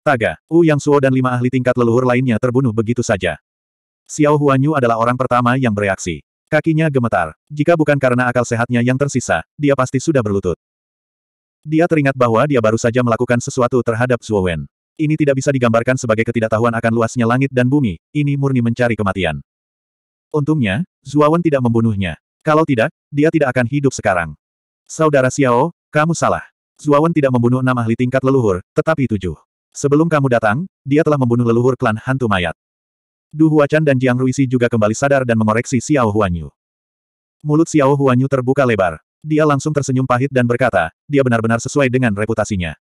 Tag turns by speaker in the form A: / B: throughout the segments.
A: Taga, Wu Yang Suo dan lima ahli tingkat leluhur lainnya terbunuh begitu saja. Xiao Huanyu adalah orang pertama yang bereaksi. Kakinya gemetar. Jika bukan karena akal sehatnya yang tersisa, dia pasti sudah berlutut. Dia teringat bahwa dia baru saja melakukan sesuatu terhadap Zuo Wen. Ini tidak bisa digambarkan sebagai ketidaktahuan akan luasnya langit dan bumi, ini murni mencari kematian. Untungnya, Zuawan tidak membunuhnya. Kalau tidak, dia tidak akan hidup sekarang. Saudara Xiao, kamu salah. Zuawan tidak membunuh enam ahli tingkat leluhur, tetapi tujuh. Sebelum kamu datang, dia telah membunuh leluhur klan hantu mayat. Du Huachan dan Jiang Ruisi juga kembali sadar dan mengoreksi Xiao Huanyu. Mulut Xiao Huanyu terbuka lebar. Dia langsung tersenyum pahit dan berkata, dia benar-benar sesuai dengan reputasinya.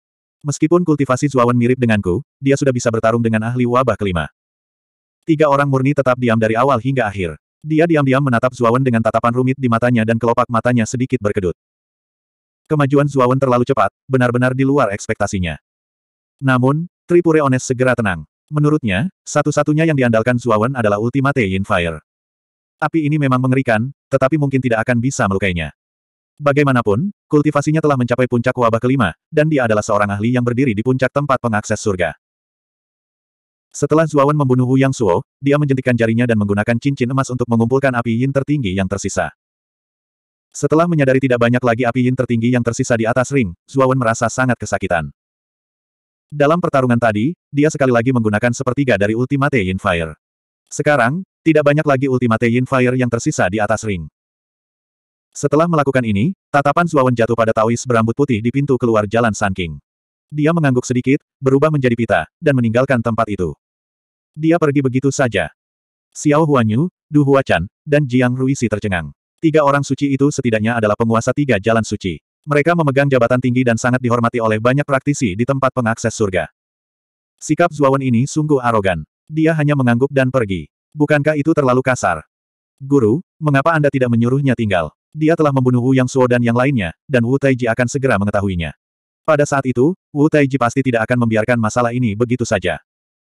A: Meskipun kultivasi Zuawan mirip denganku, dia sudah bisa bertarung dengan ahli wabah kelima. Tiga orang murni tetap diam dari awal hingga akhir. Dia diam-diam menatap Zuawan dengan tatapan rumit di matanya dan kelopak matanya sedikit berkedut. Kemajuan Zuawan terlalu cepat, benar-benar di luar ekspektasinya. Namun, Tripure Ones segera tenang. Menurutnya, satu-satunya yang diandalkan Zuawan adalah Ultimate Yin Fire. Api ini memang mengerikan, tetapi mungkin tidak akan bisa melukainya. Bagaimanapun, kultivasinya telah mencapai puncak wabah kelima, dan dia adalah seorang ahli yang berdiri di puncak tempat pengakses surga. Setelah Zuawan membunuh Wu Yang Suo, dia menjentikkan jarinya dan menggunakan cincin emas untuk mengumpulkan api yin tertinggi yang tersisa. Setelah menyadari tidak banyak lagi api yin tertinggi yang tersisa di atas ring, Zuawan merasa sangat kesakitan. Dalam pertarungan tadi, dia sekali lagi menggunakan sepertiga dari Ultimate Yin Fire. Sekarang, tidak banyak lagi Ultimate Yin Fire yang tersisa di atas ring. Setelah melakukan ini, tatapan Zuawan jatuh pada Taois berambut putih di pintu keluar jalan Sun King. Dia mengangguk sedikit, berubah menjadi pita, dan meninggalkan tempat itu. Dia pergi begitu saja. Xiao Huanyu, Du Huachan, dan Jiang Ruisi tercengang. Tiga orang suci itu setidaknya adalah penguasa tiga jalan suci. Mereka memegang jabatan tinggi dan sangat dihormati oleh banyak praktisi di tempat pengakses surga. Sikap Zuawan ini sungguh arogan. Dia hanya mengangguk dan pergi. Bukankah itu terlalu kasar? Guru, mengapa Anda tidak menyuruhnya tinggal? dia telah membunuh Wu Yang Suo dan yang lainnya, dan Wu Taiji akan segera mengetahuinya. Pada saat itu, Wu Taiji pasti tidak akan membiarkan masalah ini begitu saja.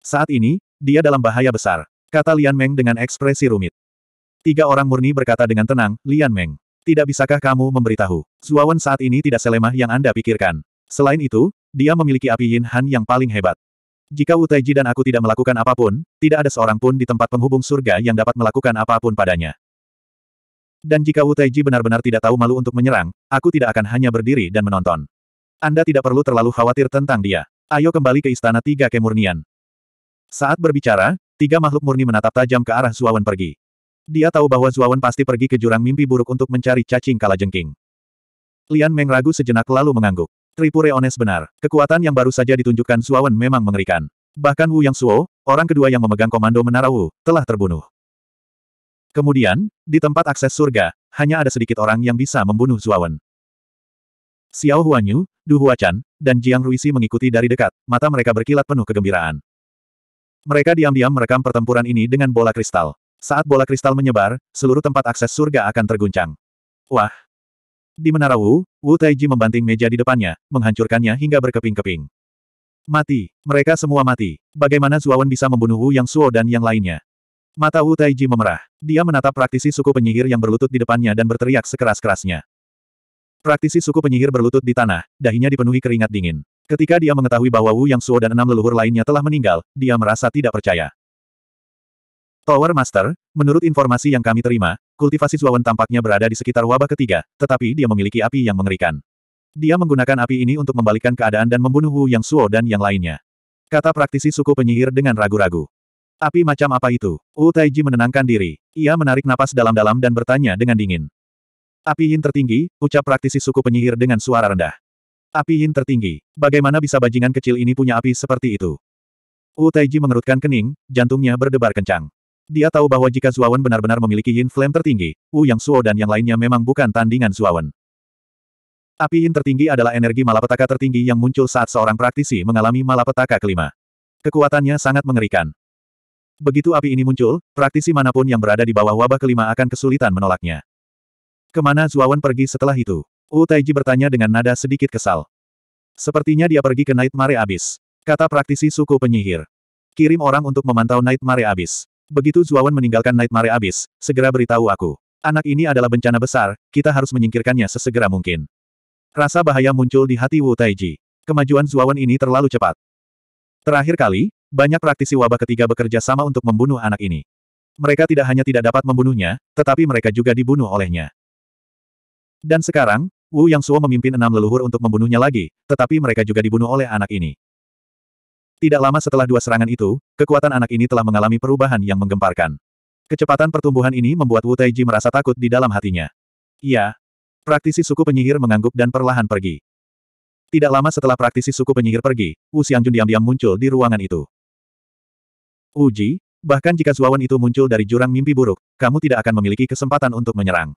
A: Saat ini, dia dalam bahaya besar, kata Lian Meng dengan ekspresi rumit. Tiga orang murni berkata dengan tenang, Lian Meng. Tidak bisakah kamu memberitahu, Zuawan saat ini tidak selemah yang Anda pikirkan. Selain itu, dia memiliki api Yin Han yang paling hebat. Jika Wu Taiji dan aku tidak melakukan apa pun, tidak ada seorang pun di tempat penghubung surga yang dapat melakukan apa pun padanya. Dan jika Wu Taiji benar-benar tidak tahu malu untuk menyerang, aku tidak akan hanya berdiri dan menonton. Anda tidak perlu terlalu khawatir tentang dia. Ayo kembali ke Istana Tiga Kemurnian. Saat berbicara, tiga makhluk murni menatap tajam ke arah Zuawan pergi. Dia tahu bahwa Zuawan pasti pergi ke jurang mimpi buruk untuk mencari cacing kalajengking. Lian Meng ragu sejenak lalu mengangguk. Tripure Ones benar, kekuatan yang baru saja ditunjukkan Zuawan memang mengerikan. Bahkan Wu Yang Suo, orang kedua yang memegang komando Menara Wu, telah terbunuh. Kemudian, di tempat akses surga, hanya ada sedikit orang yang bisa membunuh Zuawan. Xiao Huanyu, Du Huachan, dan Jiang Ruisi mengikuti dari dekat, mata mereka berkilat penuh kegembiraan. Mereka diam-diam merekam pertempuran ini dengan bola kristal. Saat bola kristal menyebar, seluruh tempat akses surga akan terguncang. Wah! Di Menara Wu, Wu Taiji membanting meja di depannya, menghancurkannya hingga berkeping-keping. Mati. Mereka semua mati. Bagaimana Zuawan bisa membunuh Wu Yang Suo dan yang lainnya? Mata Wu Taiji memerah. Dia menatap praktisi suku penyihir yang berlutut di depannya dan berteriak sekeras-kerasnya. Praktisi suku penyihir berlutut di tanah, dahinya dipenuhi keringat dingin. Ketika dia mengetahui bahwa Wu Yang Suo dan enam leluhur lainnya telah meninggal, dia merasa tidak percaya. Tower Master, menurut informasi yang kami terima, kultivasi Zuawan tampaknya berada di sekitar wabah ketiga, tetapi dia memiliki api yang mengerikan. Dia menggunakan api ini untuk membalikkan keadaan dan membunuh Wu Yang Suo dan yang lainnya. Kata praktisi suku penyihir dengan ragu-ragu. Api macam apa itu? Wu Taiji menenangkan diri. Ia menarik napas dalam-dalam dan bertanya dengan dingin. Api yin tertinggi, ucap praktisi suku penyihir dengan suara rendah. Api yin tertinggi. Bagaimana bisa bajingan kecil ini punya api seperti itu? Wu Taiji mengerutkan kening, jantungnya berdebar kencang. Dia tahu bahwa jika Zuawan benar-benar memiliki yin flame tertinggi, Wu Yang Suo dan yang lainnya memang bukan tandingan Zuawan. Api yin tertinggi adalah energi malapetaka tertinggi yang muncul saat seorang praktisi mengalami malapetaka kelima. Kekuatannya sangat mengerikan. Begitu api ini muncul, praktisi mana pun yang berada di bawah wabah kelima akan kesulitan menolaknya. Ke mana Zuawan pergi setelah itu? Wu Taiji bertanya dengan nada sedikit kesal. Sepertinya dia pergi ke Nightmare Abyss. Kata praktisi suku penyihir. Kirim orang untuk memantau Nightmare Abyss. Begitu Zuawan meninggalkan Nightmare Abyss, segera beritahu aku. Anak ini adalah bencana besar, kita harus menyingkirkannya sesegera mungkin. Rasa bahaya muncul di hati Wu Taiji. Kemajuan Zuawan ini terlalu cepat. Terakhir kali, banyak praktisi wabah ketiga bekerja sama untuk membunuh anak ini. Mereka tidak hanya tidak dapat membunuhnya, tetapi mereka juga dibunuh olehnya. Dan sekarang, Wu Yang Suo memimpin enam leluhur untuk membunuhnya lagi, tetapi mereka juga dibunuh oleh anak ini. Tidak lama setelah dua serangan itu, kekuatan anak ini telah mengalami perubahan yang menggemparkan. Kecepatan pertumbuhan ini membuat Wu Taiji merasa takut di dalam hatinya. Iya. Praktisi suku penyihir mengangguk dan perlahan pergi. Tidak lama setelah praktisi suku penyihir pergi, Wu Xiangjun diam-diam muncul di ruangan itu. Uji, bahkan jika Zuawan itu muncul dari jurang mimpi buruk, kamu tidak akan memiliki kesempatan untuk menyerang.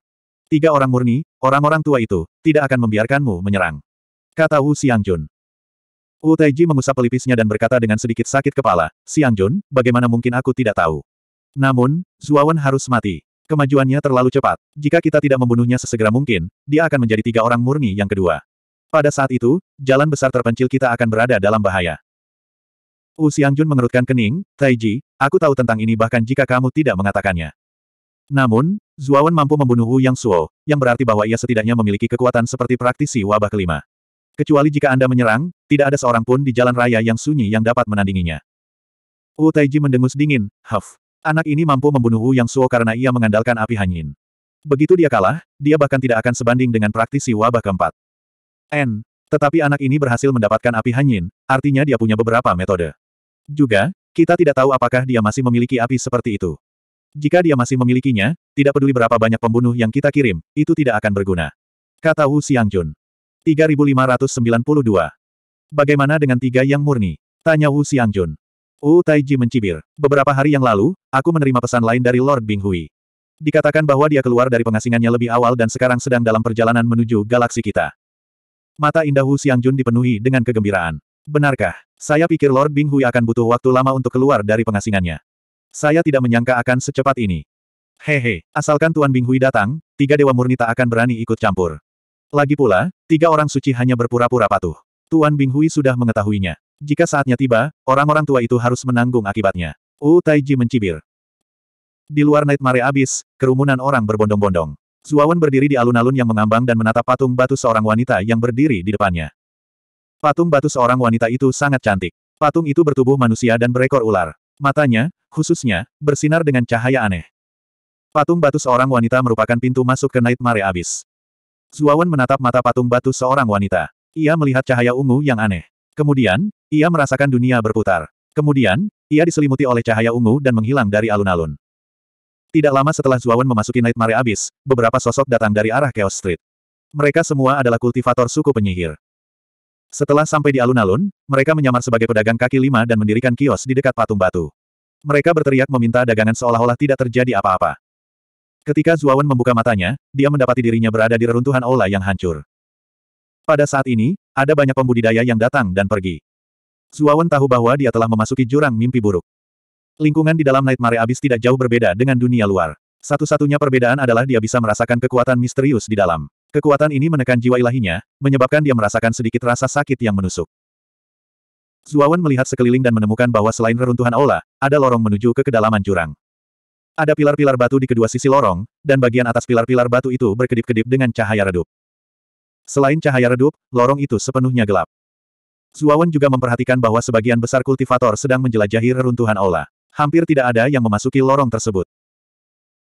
A: Tiga orang murni, orang-orang tua itu, tidak akan membiarkanmu menyerang. Kata Wu Xiangjun. Wu Taiji mengusap pelipisnya dan berkata dengan sedikit sakit kepala, Xiangjun, bagaimana mungkin aku tidak tahu? Namun, Zuawan harus mati. Kemajuannya terlalu cepat. Jika kita tidak membunuhnya sesegera mungkin, dia akan menjadi tiga orang murni yang kedua. Pada saat itu, jalan besar terpencil kita akan berada dalam bahaya. Wu Xiangjun mengerutkan kening, Taiji, aku tahu tentang ini bahkan jika kamu tidak mengatakannya. Namun, Zuawan mampu membunuh Wu Yang Suo, yang berarti bahwa ia setidaknya memiliki kekuatan seperti praktisi wabah kelima. Kecuali jika Anda menyerang, tidak ada seorang pun di jalan raya yang sunyi yang dapat menandinginya. Wu Taiji mendengus dingin, Huff. Anak ini mampu membunuh Wu Yang Suo karena ia mengandalkan api hangin. Begitu dia kalah, dia bahkan tidak akan sebanding dengan praktisi wabah keempat. N. Tetapi anak ini berhasil mendapatkan api hangin, artinya dia punya beberapa metode. Juga, kita tidak tahu apakah dia masih memiliki api seperti itu. Jika dia masih memilikinya, tidak peduli berapa banyak pembunuh yang kita kirim, itu tidak akan berguna. Kata Wu Xiangjun. 3592. Bagaimana dengan tiga yang murni? Tanya Wu Xiangjun. Wu Taiji mencibir. Beberapa hari yang lalu, aku menerima pesan lain dari Lord Bing Hui. Dikatakan bahwa dia keluar dari pengasingannya lebih awal dan sekarang sedang dalam perjalanan menuju galaksi kita. Mata indah Wu Xiangjun dipenuhi dengan kegembiraan. Benarkah? Saya pikir Lord Bing Hui akan butuh waktu lama untuk keluar dari pengasingannya. Saya tidak menyangka akan secepat ini. Hehe, asalkan Tuan Bing Hui datang, tiga dewa murni tak akan berani ikut campur. Lagi pula, tiga orang suci hanya berpura-pura patuh. Tuan Bing Hui sudah mengetahuinya. Jika saatnya tiba, orang-orang tua itu harus menanggung akibatnya. Wu Taiji mencibir. Di luar Night Mare Abyss, kerumunan orang berbondong-bondong. Zuawan berdiri di alun-alun yang mengambang dan menatap patung batu seorang wanita yang berdiri di depannya. Patung batu seorang wanita itu sangat cantik. Patung itu bertubuh manusia dan berekor ular. Matanya, khususnya, bersinar dengan cahaya aneh. Patung batu seorang wanita merupakan pintu masuk ke Night Mare Abyss. Zuawan menatap mata patung batu seorang wanita. Ia melihat cahaya ungu yang aneh. Kemudian, ia merasakan dunia berputar. Kemudian, ia diselimuti oleh cahaya ungu dan menghilang dari alun-alun. Tidak lama setelah Zuawan memasuki Night Mare Abyss, beberapa sosok datang dari arah Chaos Street. Mereka semua adalah kultivator suku penyihir. Setelah sampai di alun-alun, mereka menyamar sebagai pedagang kaki lima dan mendirikan kios di dekat patung batu. Mereka berteriak meminta dagangan seolah-olah tidak terjadi apa-apa. Ketika Zuawan membuka matanya, dia mendapati dirinya berada di reruntuhan aula yang hancur. Pada saat ini, ada banyak pembudidaya yang datang dan pergi. Zuawan tahu bahwa dia telah memasuki jurang mimpi buruk. Lingkungan di dalam Night Mare Abyss tidak jauh berbeda dengan dunia luar. Satu-satunya perbedaan adalah dia bisa merasakan kekuatan misterius di dalam. Kekuatan ini menekan jiwa ilahinya, menyebabkan dia merasakan sedikit rasa sakit yang menusuk. Zuawan melihat sekeliling dan menemukan bahwa selain reruntuhan aula, ada lorong menuju ke kedalaman jurang. Ada pilar-pilar batu di kedua sisi lorong, dan bagian atas pilar-pilar batu itu berkedip-kedip dengan cahaya redup. Selain cahaya redup, lorong itu sepenuhnya gelap. Zuawan juga memperhatikan bahwa sebagian besar kultivator sedang menjelajahi reruntuhan aula. Hampir tidak ada yang memasuki lorong tersebut.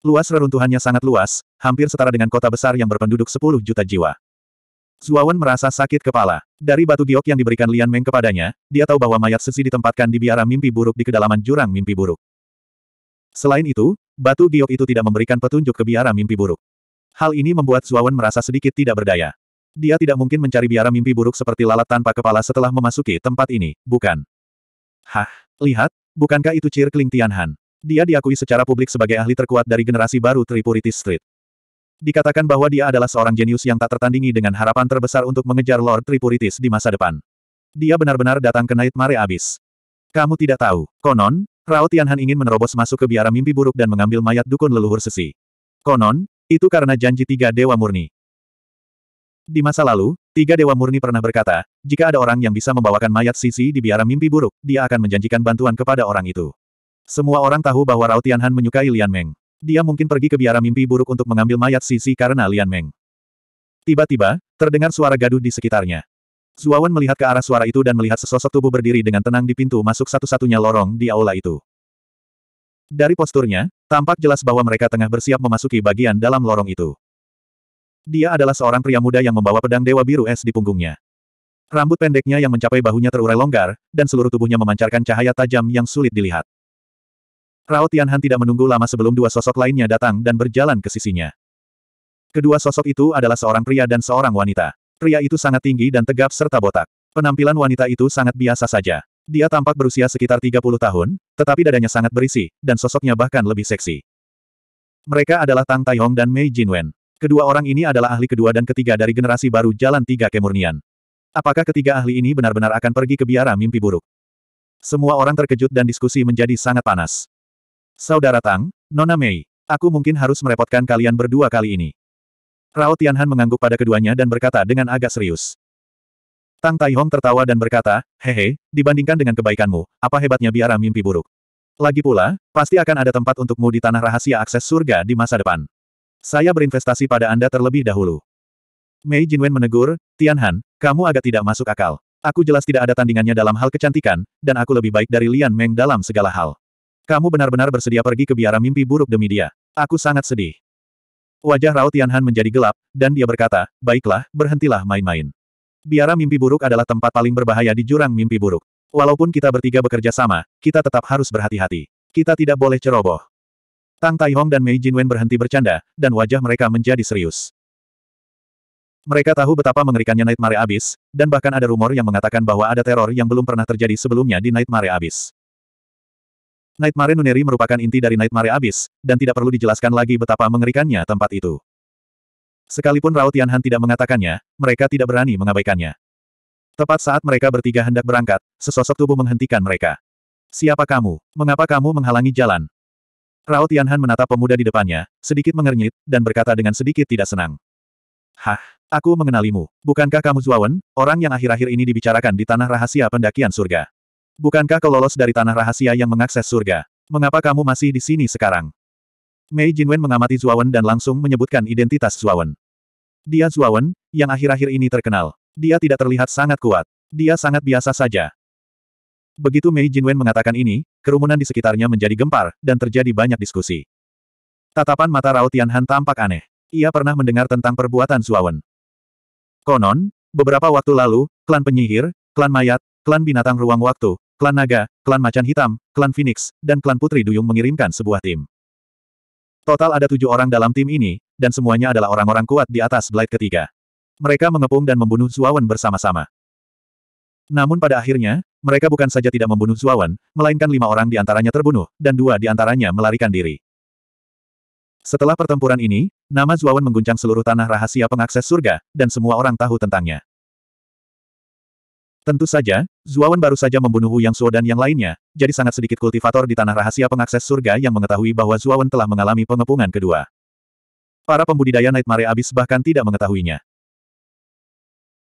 A: Luas reruntuhannya sangat luas, hampir setara dengan kota besar yang berpenduduk 10 juta jiwa. Zuawan merasa sakit kepala. Dari batu giok yang diberikan Lian Meng kepadanya, dia tahu bahwa mayat sesi ditempatkan di biara mimpi buruk di kedalaman jurang mimpi buruk. Selain itu, batu giok itu tidak memberikan petunjuk ke biara mimpi buruk. Hal ini membuat Zuawan merasa sedikit tidak berdaya. Dia tidak mungkin mencari biara mimpi buruk seperti lalat tanpa kepala setelah memasuki tempat ini, bukan? Hah, lihat, bukankah itu Cir Kling Tianhan? Dia diakui secara publik sebagai ahli terkuat dari generasi baru Tripuritis Street. Dikatakan bahwa dia adalah seorang jenius yang tak tertandingi dengan harapan terbesar untuk mengejar Lord Tripuritis di masa depan. Dia benar-benar datang ke Night Mare Abyss. Kamu tidak tahu, konon, Rao Tianhan ingin menerobos masuk ke biara mimpi buruk dan mengambil mayat dukun leluhur sesi. Konon, itu karena janji tiga dewa murni. Di masa lalu, tiga dewa murni pernah berkata, jika ada orang yang bisa membawakan mayat Sisi di biara mimpi buruk, dia akan menjanjikan bantuan kepada orang itu. Semua orang tahu bahwa Rao Tianhan menyukai Lian Meng. Dia mungkin pergi ke biara mimpi buruk untuk mengambil mayat Sisi karena Lian Meng. Tiba-tiba, terdengar suara gaduh di sekitarnya. Zuawan melihat ke arah suara itu dan melihat sesosok tubuh berdiri dengan tenang di pintu masuk satu-satunya lorong di aula itu. Dari posturnya, tampak jelas bahwa mereka tengah bersiap memasuki bagian dalam lorong itu. Dia adalah seorang pria muda yang membawa pedang Dewa Biru Es di punggungnya. Rambut pendeknya yang mencapai bahunya terurai longgar, dan seluruh tubuhnya memancarkan cahaya tajam yang sulit dilihat. Rao Tianhan tidak menunggu lama sebelum dua sosok lainnya datang dan berjalan ke sisinya. Kedua sosok itu adalah seorang pria dan seorang wanita. Pria itu sangat tinggi dan tegap serta botak. Penampilan wanita itu sangat biasa saja. Dia tampak berusia sekitar 30 tahun, tetapi dadanya sangat berisi, dan sosoknya bahkan lebih seksi. Mereka adalah Tang Taihong dan Mei Jinwen. Kedua orang ini adalah ahli kedua dan ketiga dari generasi baru Jalan Tiga Kemurnian. Apakah ketiga ahli ini benar-benar akan pergi ke biara mimpi buruk? Semua orang terkejut dan diskusi menjadi sangat panas. Saudara Tang, Nona Mei, aku mungkin harus merepotkan kalian berdua kali ini. Rao Tianhan mengangguk pada keduanya dan berkata dengan agak serius. Tang Taihong tertawa dan berkata, Hehe, dibandingkan dengan kebaikanmu, apa hebatnya biara mimpi buruk. Lagi pula, pasti akan ada tempat untukmu di tanah rahasia akses surga di masa depan. Saya berinvestasi pada Anda terlebih dahulu. Mei Jinwen menegur, Tianhan, kamu agak tidak masuk akal. Aku jelas tidak ada tandingannya dalam hal kecantikan, dan aku lebih baik dari Lian Meng dalam segala hal. Kamu benar-benar bersedia pergi ke biara mimpi buruk demi dia. Aku sangat sedih. Wajah Rao Tianhan menjadi gelap, dan dia berkata, baiklah, berhentilah main-main. Biara mimpi buruk adalah tempat paling berbahaya di jurang mimpi buruk. Walaupun kita bertiga bekerja sama, kita tetap harus berhati-hati. Kita tidak boleh ceroboh. Tang Taihong dan Mei Jinwen berhenti bercanda, dan wajah mereka menjadi serius. Mereka tahu betapa mengerikannya Nightmare Abyss, dan bahkan ada rumor yang mengatakan bahwa ada teror yang belum pernah terjadi sebelumnya di Nightmare Abyss. Nightmare Nuneri merupakan inti dari Nightmare Abyss, dan tidak perlu dijelaskan lagi betapa mengerikannya tempat itu. Sekalipun Rao Tianhan tidak mengatakannya, mereka tidak berani mengabaikannya. Tepat saat mereka bertiga hendak berangkat, sesosok tubuh menghentikan mereka. Siapa kamu? Mengapa kamu menghalangi jalan? Rao Tianhan menatap pemuda di depannya, sedikit mengernyit, dan berkata dengan sedikit tidak senang. Hah, aku mengenalimu. Bukankah kamu Zuawan, orang yang akhir-akhir ini dibicarakan di tanah rahasia pendakian surga? Bukankah kau lolos dari tanah rahasia yang mengakses surga? Mengapa kamu masih di sini sekarang? Mei Jinwen mengamati Zuawan dan langsung menyebutkan identitas Zuawan. Dia Zuawan, yang akhir-akhir ini terkenal. Dia tidak terlihat sangat kuat. Dia sangat biasa saja. Begitu Mei Jinwen mengatakan ini, kerumunan di sekitarnya menjadi gempar, dan terjadi banyak diskusi. Tatapan mata Rao Tianhan tampak aneh. Ia pernah mendengar tentang perbuatan Zuawan. Konon, beberapa waktu lalu, klan penyihir, klan mayat, klan binatang ruang waktu, klan naga, klan macan hitam, klan phoenix, dan klan putri duyung mengirimkan sebuah tim. Total ada tujuh orang dalam tim ini, dan semuanya adalah orang-orang kuat di atas Blade ketiga. Mereka mengepung dan membunuh Zuawan bersama-sama. Namun pada akhirnya, mereka bukan saja tidak membunuh Zuawan, melainkan lima orang di antaranya terbunuh, dan dua di antaranya melarikan diri. Setelah pertempuran ini, nama Zuawan mengguncang seluruh tanah rahasia pengakses surga, dan semua orang tahu tentangnya. Tentu saja, Zuawan baru saja membunuh Wu Yang Suo dan yang lainnya, jadi sangat sedikit kultivator di tanah rahasia pengakses surga yang mengetahui bahwa Zuawan telah mengalami pengepungan kedua. Para pembudidaya Nightmare Abyss bahkan tidak mengetahuinya.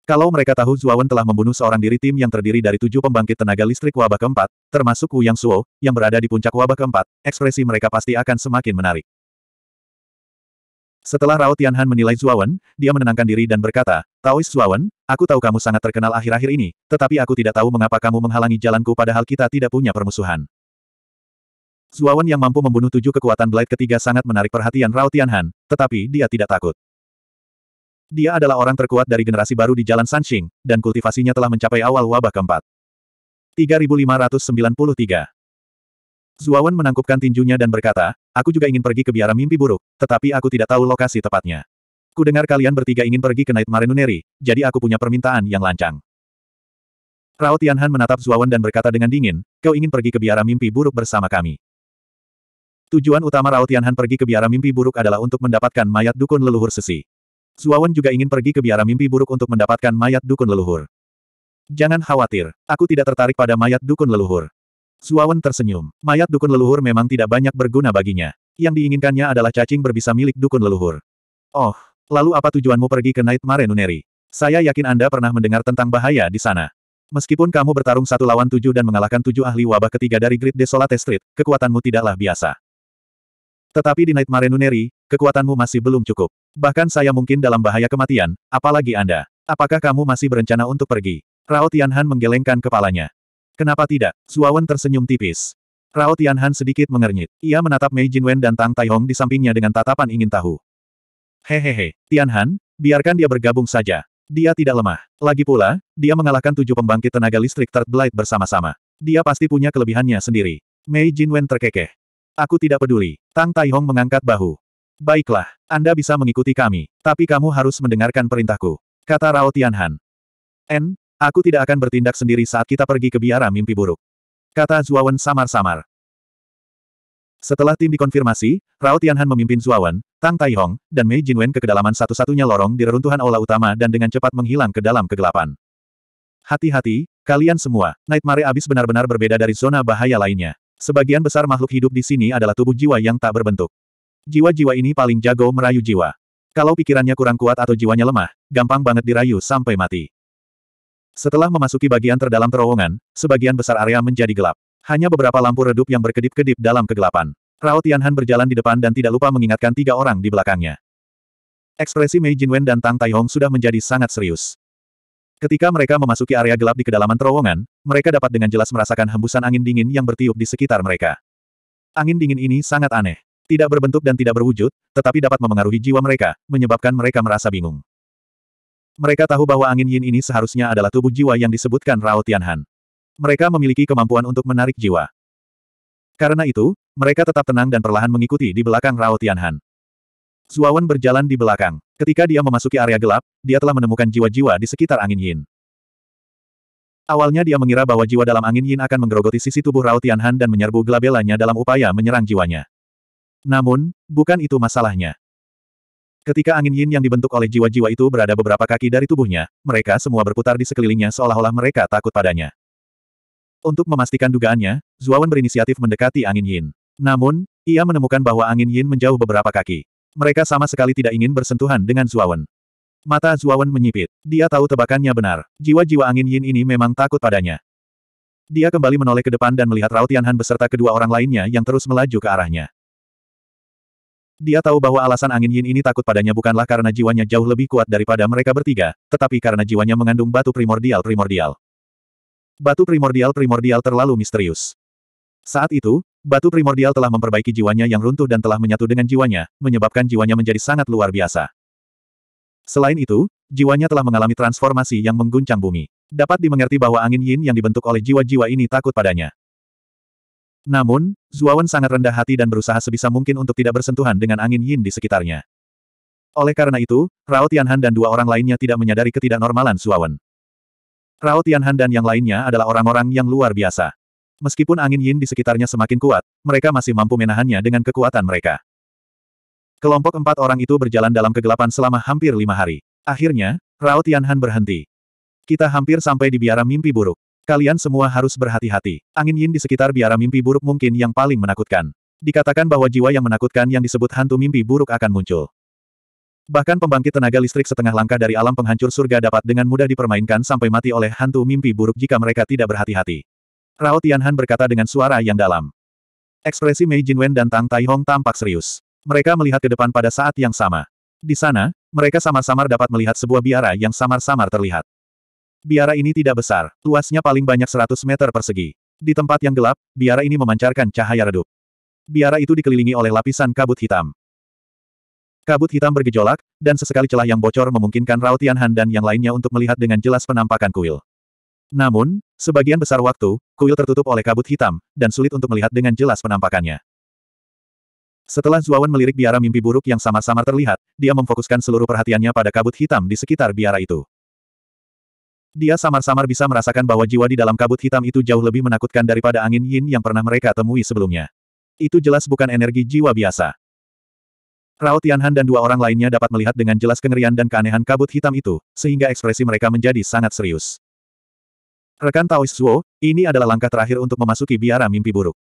A: Kalau mereka tahu Zuawan telah membunuh seorang diri tim yang terdiri dari tujuh pembangkit tenaga listrik wabah keempat, termasuk Wu Yang Suo, yang berada di puncak wabah keempat, ekspresi mereka pasti akan semakin menarik. Setelah Rao Tianhan menilai Zuawan, dia menenangkan diri dan berkata, Taois Zuawan, aku tahu kamu sangat terkenal akhir-akhir ini, tetapi aku tidak tahu mengapa kamu menghalangi jalanku padahal kita tidak punya permusuhan. Zuawan yang mampu membunuh tujuh kekuatan Blade ketiga sangat menarik perhatian Rao Tianhan, tetapi dia tidak takut. Dia adalah orang terkuat dari generasi baru di Jalan Sanxing, dan kultivasinya telah mencapai awal wabah keempat. 3593 Zuawan menangkupkan tinjunya dan berkata, aku juga ingin pergi ke biara mimpi buruk, tetapi aku tidak tahu lokasi tepatnya. Ku dengar kalian bertiga ingin pergi ke Nightmare Nuneri, jadi aku punya permintaan yang lancang. Rao Tianhan menatap Zuawan dan berkata dengan dingin, kau ingin pergi ke biara mimpi buruk bersama kami. Tujuan utama Rao Tianhan pergi ke biara mimpi buruk adalah untuk mendapatkan mayat dukun leluhur sesi. Zuawan juga ingin pergi ke biara mimpi buruk untuk mendapatkan mayat dukun leluhur. Jangan khawatir, aku tidak tertarik pada mayat dukun leluhur. Suawen tersenyum. Mayat dukun leluhur memang tidak banyak berguna baginya. Yang diinginkannya adalah cacing berbisa milik dukun leluhur. Oh, lalu apa tujuanmu pergi ke Nightmare Nuneri? Saya yakin Anda pernah mendengar tentang bahaya di sana. Meskipun kamu bertarung satu lawan tujuh dan mengalahkan tujuh ahli wabah ketiga dari Great Desolate Street, kekuatanmu tidaklah biasa. Tetapi di Nightmare Nuneri, kekuatanmu masih belum cukup. Bahkan saya mungkin dalam bahaya kematian, apalagi Anda. Apakah kamu masih berencana untuk pergi? Rao Tianhan menggelengkan kepalanya. Kenapa tidak? Zuawan tersenyum tipis. Rao Tianhan sedikit mengernyit. Ia menatap Mei Jinwen dan Tang Taihong di sampingnya dengan tatapan ingin tahu. Hehehe, Tianhan, biarkan dia bergabung saja. Dia tidak lemah. Lagi pula, dia mengalahkan tujuh pembangkit tenaga listrik Third Blight bersama-sama. Dia pasti punya kelebihannya sendiri. Mei Jinwen terkekeh. Aku tidak peduli. Tang Taihong mengangkat bahu. Baiklah, Anda bisa mengikuti kami, tapi kamu harus mendengarkan perintahku kata Rao Tianhan. N, aku tidak akan bertindak sendiri saat kita pergi ke biara mimpi buruk. Kata Zuawan samar-samar. Setelah tim dikonfirmasi, Rao Tianhan memimpin Zuawan, Tang Taihong, dan Mei Jinwen ke kedalaman satu-satunya lorong di reruntuhan aula utama dan dengan cepat menghilang ke dalam kegelapan. Hati-hati, kalian semua, Nightmare Abyss benar-benar berbeda dari zona bahaya lainnya. Sebagian besar makhluk hidup di sini adalah tubuh jiwa yang tak berbentuk. Jiwa-jiwa ini paling jago merayu jiwa. Kalau pikirannya kurang kuat atau jiwanya lemah, gampang banget dirayu sampai mati. Setelah memasuki bagian terdalam terowongan, sebagian besar area menjadi gelap. Hanya beberapa lampu redup yang berkedip-kedip dalam kegelapan. Rao Tianhan berjalan di depan dan tidak lupa mengingatkan tiga orang di belakangnya. Ekspresi Mei Jinwen dan Tang Taihong sudah menjadi sangat serius. Ketika mereka memasuki area gelap di kedalaman terowongan, mereka dapat dengan jelas merasakan hembusan angin dingin yang bertiup di sekitar mereka. Angin dingin ini sangat aneh. Tidak berbentuk dan tidak berwujud, tetapi dapat memengaruhi jiwa mereka, menyebabkan mereka merasa bingung. Mereka tahu bahwa angin yin ini seharusnya adalah tubuh jiwa yang disebutkan Rao Tianhan. Mereka memiliki kemampuan untuk menarik jiwa. Karena itu, mereka tetap tenang dan perlahan mengikuti di belakang Rao Tianhan. Zuawan berjalan di belakang. Ketika dia memasuki area gelap, dia telah menemukan jiwa-jiwa di sekitar angin yin. Awalnya dia mengira bahwa jiwa dalam angin yin akan menggerogoti sisi tubuh Rao Tianhan dan menyerbu gelabelanya dalam upaya menyerang jiwanya. Namun, bukan itu masalahnya. Ketika angin yin yang dibentuk oleh jiwa-jiwa itu berada beberapa kaki dari tubuhnya, mereka semua berputar di sekelilingnya seolah-olah mereka takut padanya. Untuk memastikan dugaannya, Zuawan berinisiatif mendekati angin yin. Namun, ia menemukan bahwa angin yin menjauh beberapa kaki. Mereka sama sekali tidak ingin bersentuhan dengan Zuawan. Mata Zuawan menyipit. Dia tahu tebakannya benar. Jiwa-jiwa angin yin ini memang takut padanya. Dia kembali menoleh ke depan dan melihat Rao Tianhan beserta kedua orang lainnya yang terus melaju ke arahnya. Dia tahu bahwa alasan angin yin ini takut padanya bukanlah karena jiwanya jauh lebih kuat daripada mereka bertiga, tetapi karena jiwanya mengandung batu primordial-primordial. Batu primordial-primordial terlalu misterius. Saat itu, batu primordial telah memperbaiki jiwanya yang runtuh dan telah menyatu dengan jiwanya, menyebabkan jiwanya menjadi sangat luar biasa. Selain itu, jiwanya telah mengalami transformasi yang mengguncang bumi. Dapat dimengerti bahwa angin yin yang dibentuk oleh jiwa-jiwa ini takut padanya. Namun, Zuawan sangat rendah hati dan berusaha sebisa mungkin untuk tidak bersentuhan dengan angin yin di sekitarnya. Oleh karena itu, Rao Tianhan dan dua orang lainnya tidak menyadari ketidaknormalan Zuawan. Rao Tianhan dan yang lainnya adalah orang-orang yang luar biasa. Meskipun angin yin di sekitarnya semakin kuat, mereka masih mampu menahannya dengan kekuatan mereka. Kelompok empat orang itu berjalan dalam kegelapan selama hampir lima hari. Akhirnya, Rao Tianhan berhenti. Kita hampir sampai di biara mimpi buruk. Kalian semua harus berhati-hati. Angin yin di sekitar biara mimpi buruk mungkin yang paling menakutkan. Dikatakan bahwa jiwa yang menakutkan yang disebut hantu mimpi buruk akan muncul. Bahkan pembangkit tenaga listrik setengah langkah dari alam penghancur surga dapat dengan mudah dipermainkan sampai mati oleh hantu mimpi buruk jika mereka tidak berhati-hati. Rao Tianhan berkata dengan suara yang dalam. Ekspresi Mei Jinwen dan Tang Taihong tampak serius. Mereka melihat ke depan pada saat yang sama. Di sana, mereka samar-samar dapat melihat sebuah biara yang samar-samar terlihat. Biara ini tidak besar, luasnya paling banyak 100 meter persegi. Di tempat yang gelap, biara ini memancarkan cahaya redup. Biara itu dikelilingi oleh lapisan kabut hitam. Kabut hitam bergejolak, dan sesekali celah yang bocor memungkinkan Rao Tianhan dan yang lainnya untuk melihat dengan jelas penampakan kuil. Namun, sebagian besar waktu, kuil tertutup oleh kabut hitam, dan sulit untuk melihat dengan jelas penampakannya. Setelah Zuawan melirik biara mimpi buruk yang samar-samar terlihat, dia memfokuskan seluruh perhatiannya pada kabut hitam di sekitar biara itu. Dia samar-samar bisa merasakan bahwa jiwa di dalam kabut hitam itu jauh lebih menakutkan daripada angin yin yang pernah mereka temui sebelumnya. Itu jelas bukan energi jiwa biasa. Rao Tianhan dan dua orang lainnya dapat melihat dengan jelas kengerian dan keanehan kabut hitam itu, sehingga ekspresi mereka menjadi sangat serius. Rekan Taois Zuo, ini adalah langkah terakhir untuk memasuki biara mimpi buruk.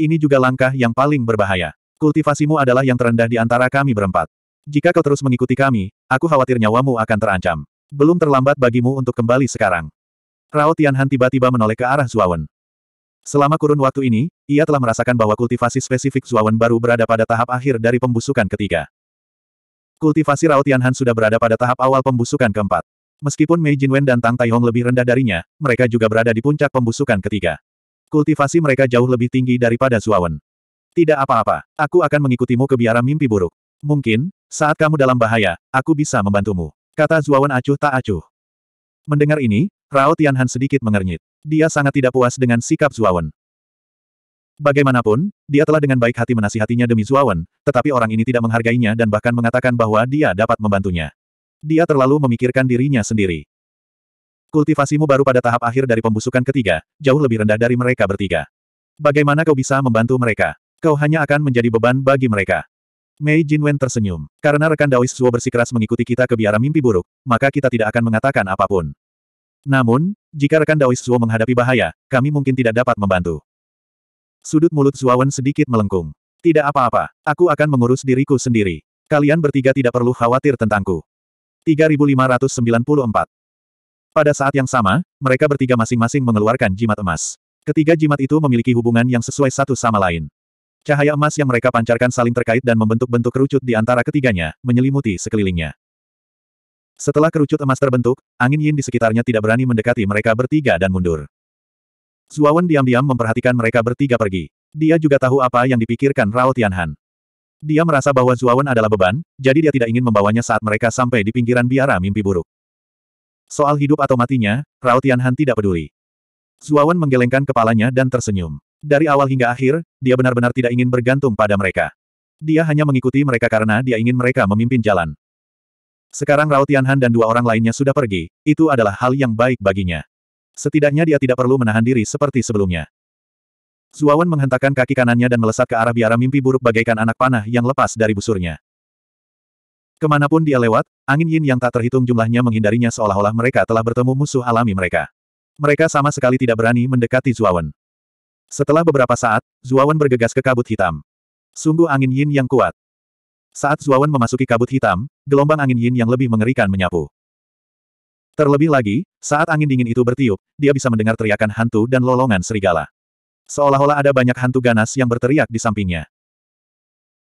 A: Ini juga langkah yang paling berbahaya. Kultivasimu adalah yang terendah di antara kami berempat. Jika kau terus mengikuti kami, aku khawatir nyawamu akan terancam. Belum terlambat bagimu untuk kembali sekarang. Rao Tianhan tiba-tiba menoleh ke arah Zuawan. Selama kurun waktu ini, ia telah merasakan bahwa kultivasi spesifik Zuawan baru berada pada tahap akhir dari pembusukan ketiga. Kultivasi Rao Tianhan sudah berada pada tahap awal pembusukan keempat. Meskipun Mei Jinwen dan Tang Taihong lebih rendah darinya, mereka juga berada di puncak pembusukan ketiga. Kultivasi mereka jauh lebih tinggi daripada Zuawan. Tidak apa-apa, aku akan mengikutimu ke biara mimpi buruk. Mungkin, saat kamu dalam bahaya, aku bisa membantumu. Kata Zuawan acuh tak acuh. Mendengar ini, Rao Tianhan sedikit mengernyit. Dia sangat tidak puas dengan sikap Zuawan. Bagaimanapun, dia telah dengan baik hati menasihatinya demi Zuawan, tetapi orang ini tidak menghargainya dan bahkan mengatakan bahwa dia dapat membantunya. Dia terlalu memikirkan dirinya sendiri. Kultivasimu baru pada tahap akhir dari pembusukan ketiga, jauh lebih rendah dari mereka bertiga. Bagaimana kau bisa membantu mereka? Kau hanya akan menjadi beban bagi mereka. Mei Jinwen tersenyum. Karena rekan Daois Zuo bersikeras mengikuti kita ke biara mimpi buruk, maka kita tidak akan mengatakan apa pun. Namun, jika rekan Daois Zuo menghadapi bahaya, kami mungkin tidak dapat membantu. Sudut mulut Zuawan sedikit melengkung. Tidak apa-apa, aku akan mengurus diriku sendiri. Kalian bertiga tidak perlu khawatir tentangku. 3594 Pada saat yang sama, mereka bertiga masing-masing mengeluarkan jimat emas. Ketiga jimat itu memiliki hubungan yang sesuai satu sama lain. Cahaya emas yang mereka pancarkan saling terkait dan membentuk-bentuk kerucut di antara ketiganya, menyelimuti sekelilingnya. Setelah kerucut emas terbentuk, angin yin di sekitarnya tidak berani mendekati mereka bertiga dan mundur. Zuawan diam-diam memperhatikan mereka bertiga pergi. Dia juga tahu apa yang dipikirkan Rao Tianhan. Dia merasa bahwa Zuawan adalah beban, jadi dia tidak ingin membawanya saat mereka sampai di pinggiran biara mimpi buruk. Soal hidup atau matinya, Rao Tianhan tidak peduli. Zuawan menggelengkan kepalanya dan tersenyum. Dari awal hingga akhir, dia benar-benar tidak ingin bergantung pada mereka. Dia hanya mengikuti mereka karena dia ingin mereka memimpin jalan. Sekarang Rao Tianhan dan dua orang lainnya sudah pergi, itu adalah hal yang baik baginya. Setidaknya dia tidak perlu menahan diri seperti sebelumnya. Zuawan menghentakkan kaki kanannya dan melesat ke arah biara mimpi buruk bagaikan anak panah yang lepas dari busurnya. Ke mana pun dia lewat, angin yin yang tak terhitung jumlahnya menghindarinya seolah-olah mereka telah bertemu musuh alami mereka. Mereka sama sekali tidak berani mendekati Zuawan. Setelah beberapa saat, Zuawan bergegas ke kabut hitam. Sungguh angin yin yang kuat. Saat Zuawan memasuki kabut hitam, gelombang angin yin yang lebih mengerikan menyapu. Terlebih lagi, saat angin dingin itu bertiup, dia bisa mendengar teriakan hantu dan lolongan serigala. Seolah-olah ada banyak hantu ganas yang berteriak di sampingnya.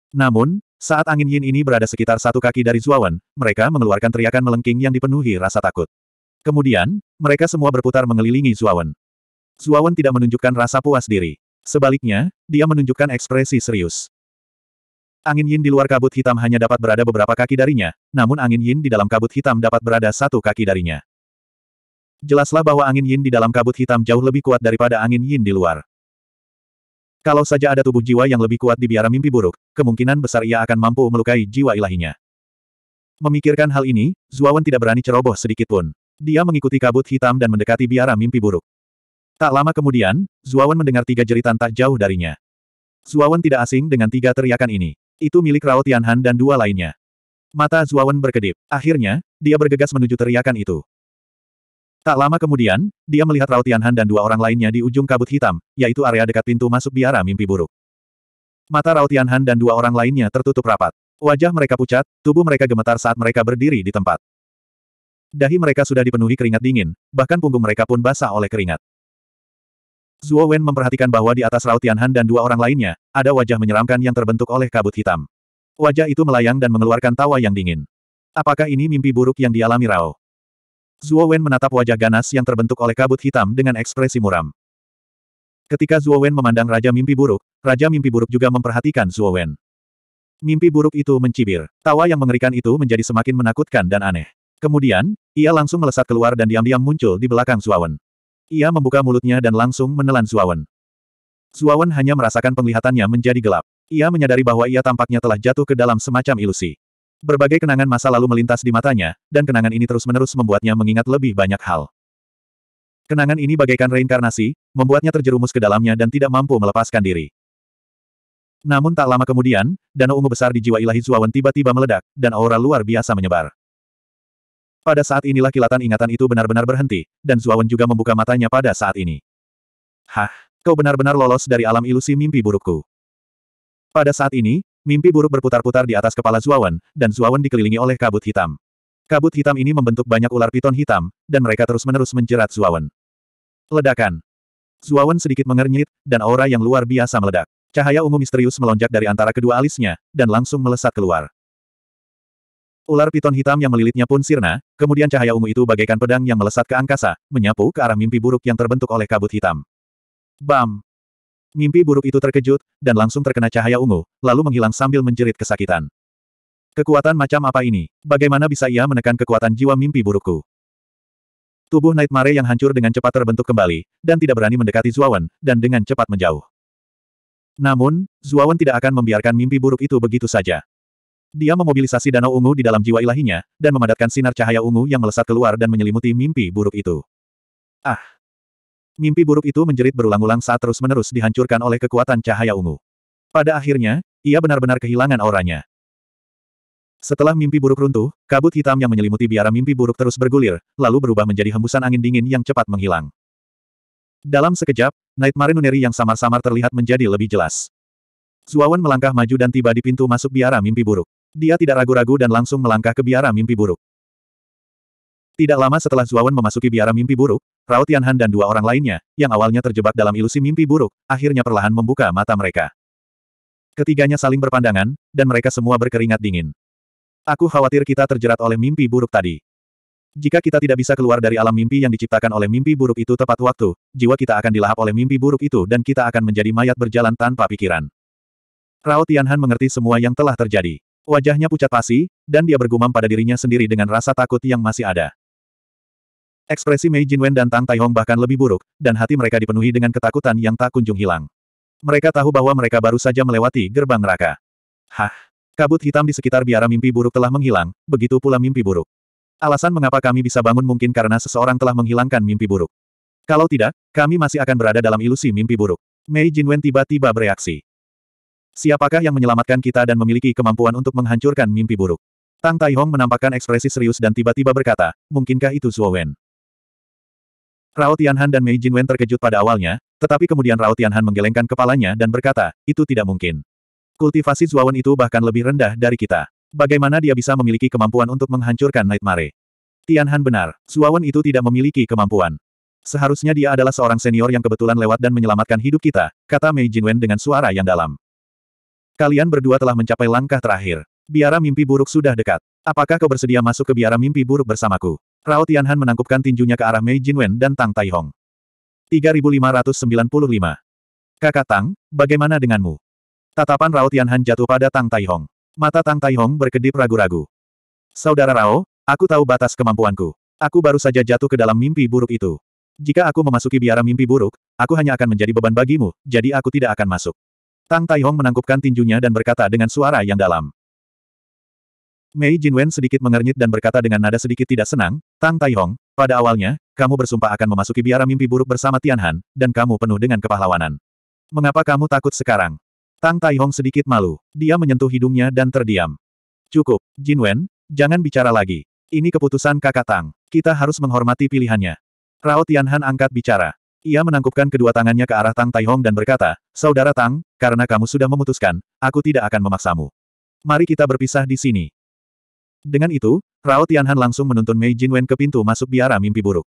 A: Namun, saat angin yin ini berada sekitar satu kaki dari Zuawan, mereka mengeluarkan teriakan melengking yang dipenuhi rasa takut. Kemudian, mereka semua berputar mengelilingi Zuawan. Zuawan tidak menunjukkan rasa puas diri. Sebaliknya, dia menunjukkan ekspresi serius. Angin yin di luar kabut hitam hanya dapat berada beberapa kaki darinya, namun angin yin di dalam kabut hitam dapat berada satu kaki darinya. Jelaslah bahwa angin yin di dalam kabut hitam jauh lebih kuat daripada angin yin di luar. Kalau saja ada tubuh jiwa yang lebih kuat di biara mimpi buruk, kemungkinan besar ia akan mampu melukai jiwa ilahinya. Memikirkan hal ini, Zuawan tidak berani ceroboh sedikitpun. Dia mengikuti kabut hitam dan mendekati biara mimpi buruk. Tak lama kemudian, Zuawan mendengar tiga jeritan tak jauh darinya. Zuawan tidak asing dengan tiga teriakan ini. Itu milik Rao Tianhan dan dua lainnya. Mata Zuawan berkedip. Akhirnya, dia bergegas menuju teriakan itu. Tak lama kemudian, dia melihat Rao Tianhan dan dua orang lainnya di ujung kabut hitam, yaitu area dekat pintu masuk biara mimpi buruk. Mata Rao Tianhan dan dua orang lainnya tertutup rapat. Wajah mereka pucat, tubuh mereka gemetar saat mereka berdiri di tempat. Dahi mereka sudah dipenuhi keringat dingin, bahkan punggung mereka pun basah oleh keringat. Zuo Wen memperhatikan bahwa di atas Rao Tianhan dan dua orang lainnya, ada wajah menyeramkan yang terbentuk oleh kabut hitam. Wajah itu melayang dan mengeluarkan tawa yang dingin. Apakah ini mimpi buruk yang dialami Rao? Zuo Wen menatap wajah ganas yang terbentuk oleh kabut hitam dengan ekspresi muram. Ketika Zuo Wen memandang Raja Mimpi Buruk, Raja Mimpi Buruk juga memperhatikan Zuo Wen. Mimpi buruk itu mencibir. Tawa yang mengerikan itu menjadi semakin menakutkan dan aneh. Kemudian, ia langsung melesat keluar dan diam-diam muncul di belakang Zuawan. Ia membuka mulutnya dan langsung menelan Zuawan. Zuawan hanya merasakan penglihatannya menjadi gelap. Ia menyadari bahwa ia tampaknya telah jatuh ke dalam semacam ilusi. Berbagai kenangan masa lalu melintas di matanya, dan kenangan ini terus-menerus membuatnya mengingat lebih banyak hal. Kenangan ini bagaikan reinkarnasi, membuatnya terjerumus ke dalamnya dan tidak mampu melepaskan diri. Namun tak lama kemudian, danau ungu besar di jiwa ilahi Zuawan tiba-tiba meledak, dan aura luar biasa menyebar. Pada saat inilah kilatan ingatan itu benar-benar berhenti, dan Zuawan juga membuka matanya pada saat ini. Hah, kau benar-benar lolos dari alam ilusi mimpi burukku. Pada saat ini, mimpi buruk berputar-putar di atas kepala Zuawan, dan Zuawan dikelilingi oleh kabut hitam. Kabut hitam ini membentuk banyak ular piton hitam, dan mereka terus-menerus menjerat Zuawan. Ledakan. Zuawan sedikit mengernyit, dan aura yang luar biasa meledak. Cahaya ungu misterius melonjak dari antara kedua alisnya, dan langsung melesat keluar. Ular piton hitam yang melilitnya pun sirna, kemudian cahaya ungu itu bagaikan pedang yang melesat ke angkasa, menyapu ke arah mimpi buruk yang terbentuk oleh kabut hitam. Bam! Mimpi buruk itu terkejut, dan langsung terkena cahaya ungu, lalu menghilang sambil menjerit kesakitan. Kekuatan macam apa ini? Bagaimana bisa ia menekan kekuatan jiwa mimpi burukku? Tubuh Nightmare yang hancur dengan cepat terbentuk kembali, dan tidak berani mendekati Zuawan, dan dengan cepat menjauh. Namun, Zuawan tidak akan membiarkan mimpi buruk itu begitu saja. Dia memobilisasi danau ungu di dalam jiwa ilahinya, dan memadatkan sinar cahaya ungu yang melesat keluar dan menyelimuti mimpi buruk itu. Ah! Mimpi buruk itu menjerit berulang-ulang saat terus-menerus dihancurkan oleh kekuatan cahaya ungu. Pada akhirnya, ia benar-benar kehilangan auranya. Setelah mimpi buruk runtuh, kabut hitam yang menyelimuti biara mimpi buruk terus bergulir, lalu berubah menjadi hembusan angin dingin yang cepat menghilang. Dalam sekejap, Nightmare Nuneri yang samar-samar terlihat menjadi lebih jelas. Zuawan melangkah maju dan tiba di pintu masuk biara mimpi buruk. Dia tidak ragu-ragu dan langsung melangkah ke biara mimpi buruk. Tidak lama setelah Zuawan memasuki biara mimpi buruk, Rao Tianhan dan dua orang lainnya, yang awalnya terjebak dalam ilusi mimpi buruk, akhirnya perlahan membuka mata mereka. Ketiganya saling berpandangan, dan mereka semua berkeringat dingin. Aku khawatir kita terjerat oleh mimpi buruk tadi. Jika kita tidak bisa keluar dari alam mimpi yang diciptakan oleh mimpi buruk itu tepat waktu, jiwa kita akan dilahap oleh mimpi buruk itu dan kita akan menjadi mayat berjalan tanpa pikiran. Rao Tianhan mengerti semua yang telah terjadi. Wajahnya pucat pasi, dan dia bergumam pada dirinya sendiri dengan rasa takut yang masih ada. Ekspresi Mei Jinwen dan Tang Taihong bahkan lebih buruk, dan hati mereka dipenuhi dengan ketakutan yang tak kunjung hilang. Mereka tahu bahwa mereka baru saja melewati gerbang neraka. Hah! Kabut hitam di sekitar biara mimpi buruk telah menghilang, begitu pula mimpi buruk. Alasan mengapa kami bisa bangun mungkin karena seseorang telah menghilangkan mimpi buruk. Kalau tidak, kami masih akan berada dalam ilusi mimpi buruk. Mei Jinwen tiba-tiba bereaksi. Siapakah yang menyelamatkan kita dan memiliki kemampuan untuk menghancurkan mimpi buruk? Tang Taihong menampakkan ekspresi serius dan tiba-tiba berkata, mungkinkah itu Zuo Wen? Rao Tianhan dan Mei Jinwen terkejut pada awalnya, tetapi kemudian Rao Tianhan menggelengkan kepalanya dan berkata, itu tidak mungkin. Kultivasi Zuo Wen itu bahkan lebih rendah dari kita. Bagaimana dia bisa memiliki kemampuan untuk menghancurkan Nightmare? Tianhan benar, Zuo Wen itu tidak memiliki kemampuan. Seharusnya dia adalah seorang senior yang kebetulan lewat dan menyelamatkan hidup kita, kata Mei Jinwen dengan suara yang dalam. Kalian berdua telah mencapai langkah terakhir. Biara mimpi buruk sudah dekat. Apakah kau bersedia masuk ke biara mimpi buruk bersamaku? Rao Tianhan menangkupkan tinjunya ke arah Mei Jinwen dan Tang Taihong. 3595. Kakak Tang, bagaimana denganmu? Tatapan Rao Tianhan jatuh pada Tang Taihong. Mata Tang Taihong berkedip ragu-ragu. Saudara Rao, aku tahu batas kemampuanku. Aku baru saja jatuh ke dalam mimpi buruk itu. Jika aku memasuki biara mimpi buruk, aku hanya akan menjadi beban bagimu, jadi aku tidak akan masuk. Tang Taihong menangkupkan tinjunya dan berkata dengan suara yang dalam. Mei Jinwen sedikit mengernyit dan berkata dengan nada sedikit tidak senang, Tang Taihong, pada awalnya, kamu bersumpah akan memasuki biara mimpi buruk bersama Tianhan, dan kamu penuh dengan kepahlawanan. Mengapa kamu takut sekarang? Tang Taihong sedikit malu. Dia menyentuh hidungnya dan terdiam. Cukup, Jinwen, jangan bicara lagi. Ini keputusan kakak Tang. Kita harus menghormati pilihannya. Rao Tianhan angkat bicara. Ia menangkupkan kedua tangannya ke arah Tang Taihong dan berkata, Saudara Tang, karena kamu sudah memutuskan, aku tidak akan memaksamu. Mari kita berpisah di sini. Dengan itu, Rao Tianhan langsung menuntun Mei Jinwen ke pintu masuk biara mimpi buruk.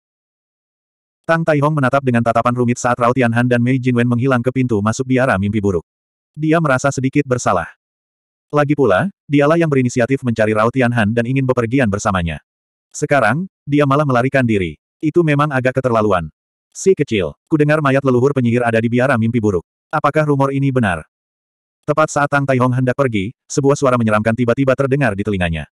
A: Tang Taihong menatap dengan tatapan rumit saat Rao Tianhan dan Mei Jinwen menghilang ke pintu masuk biara mimpi buruk. Dia merasa sedikit bersalah. Lagi pula, dialah yang berinisiatif mencari Rao Tianhan dan ingin bepergian bersamanya. Sekarang, dia malah melarikan diri. Itu memang agak keterlaluan. Si kecil, kudengar mayat leluhur penyihir ada di biara mimpi buruk. Apakah rumor ini benar? Tepat saat Tang Taihong hendak pergi, sebuah suara menyeramkan tiba-tiba terdengar di telinganya.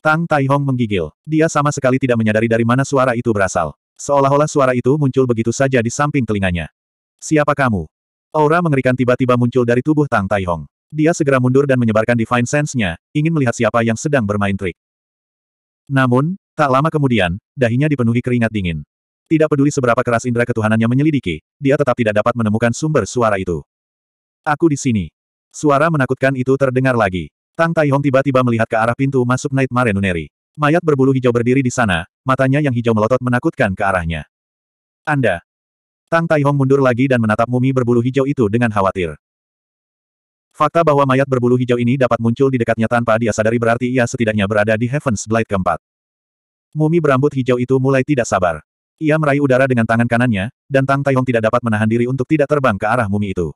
A: Tang Taihong menggigil. Dia sama sekali tidak menyadari dari mana suara itu berasal. Seolah-olah suara itu muncul begitu saja di samping telinganya. Siapa kamu? Aura mengerikan tiba-tiba muncul dari tubuh Tang Taihong. Dia segera mundur dan menyebarkan Divine Sense-nya, ingin melihat siapa yang sedang bermain trik. Namun, tak lama kemudian, dahinya dipenuhi keringat dingin. Tidak peduli seberapa keras indera ketuhanannya menyelidiki, dia tetap tidak dapat menemukan sumber suara itu. Aku di sini. Suara menakutkan itu terdengar lagi. Tang Taihong tiba-tiba melihat ke arah pintu masuk Nightmare Nuneri. Mayat berbulu hijau berdiri di sana, matanya yang hijau melotot menakutkan ke arahnya. Anda. Tang Taihong mundur lagi dan menatap mumi berbulu hijau itu dengan khawatir. Fakta bahwa mayat berbulu hijau ini dapat muncul di dekatnya tanpa dia sadari berarti ia setidaknya berada di Heaven's Blight keempat. Mumi berambut hijau itu mulai tidak sabar. Ia meraih udara dengan tangan kanannya, dan Tang Taihong tidak dapat menahan diri untuk tidak terbang ke arah mumi itu.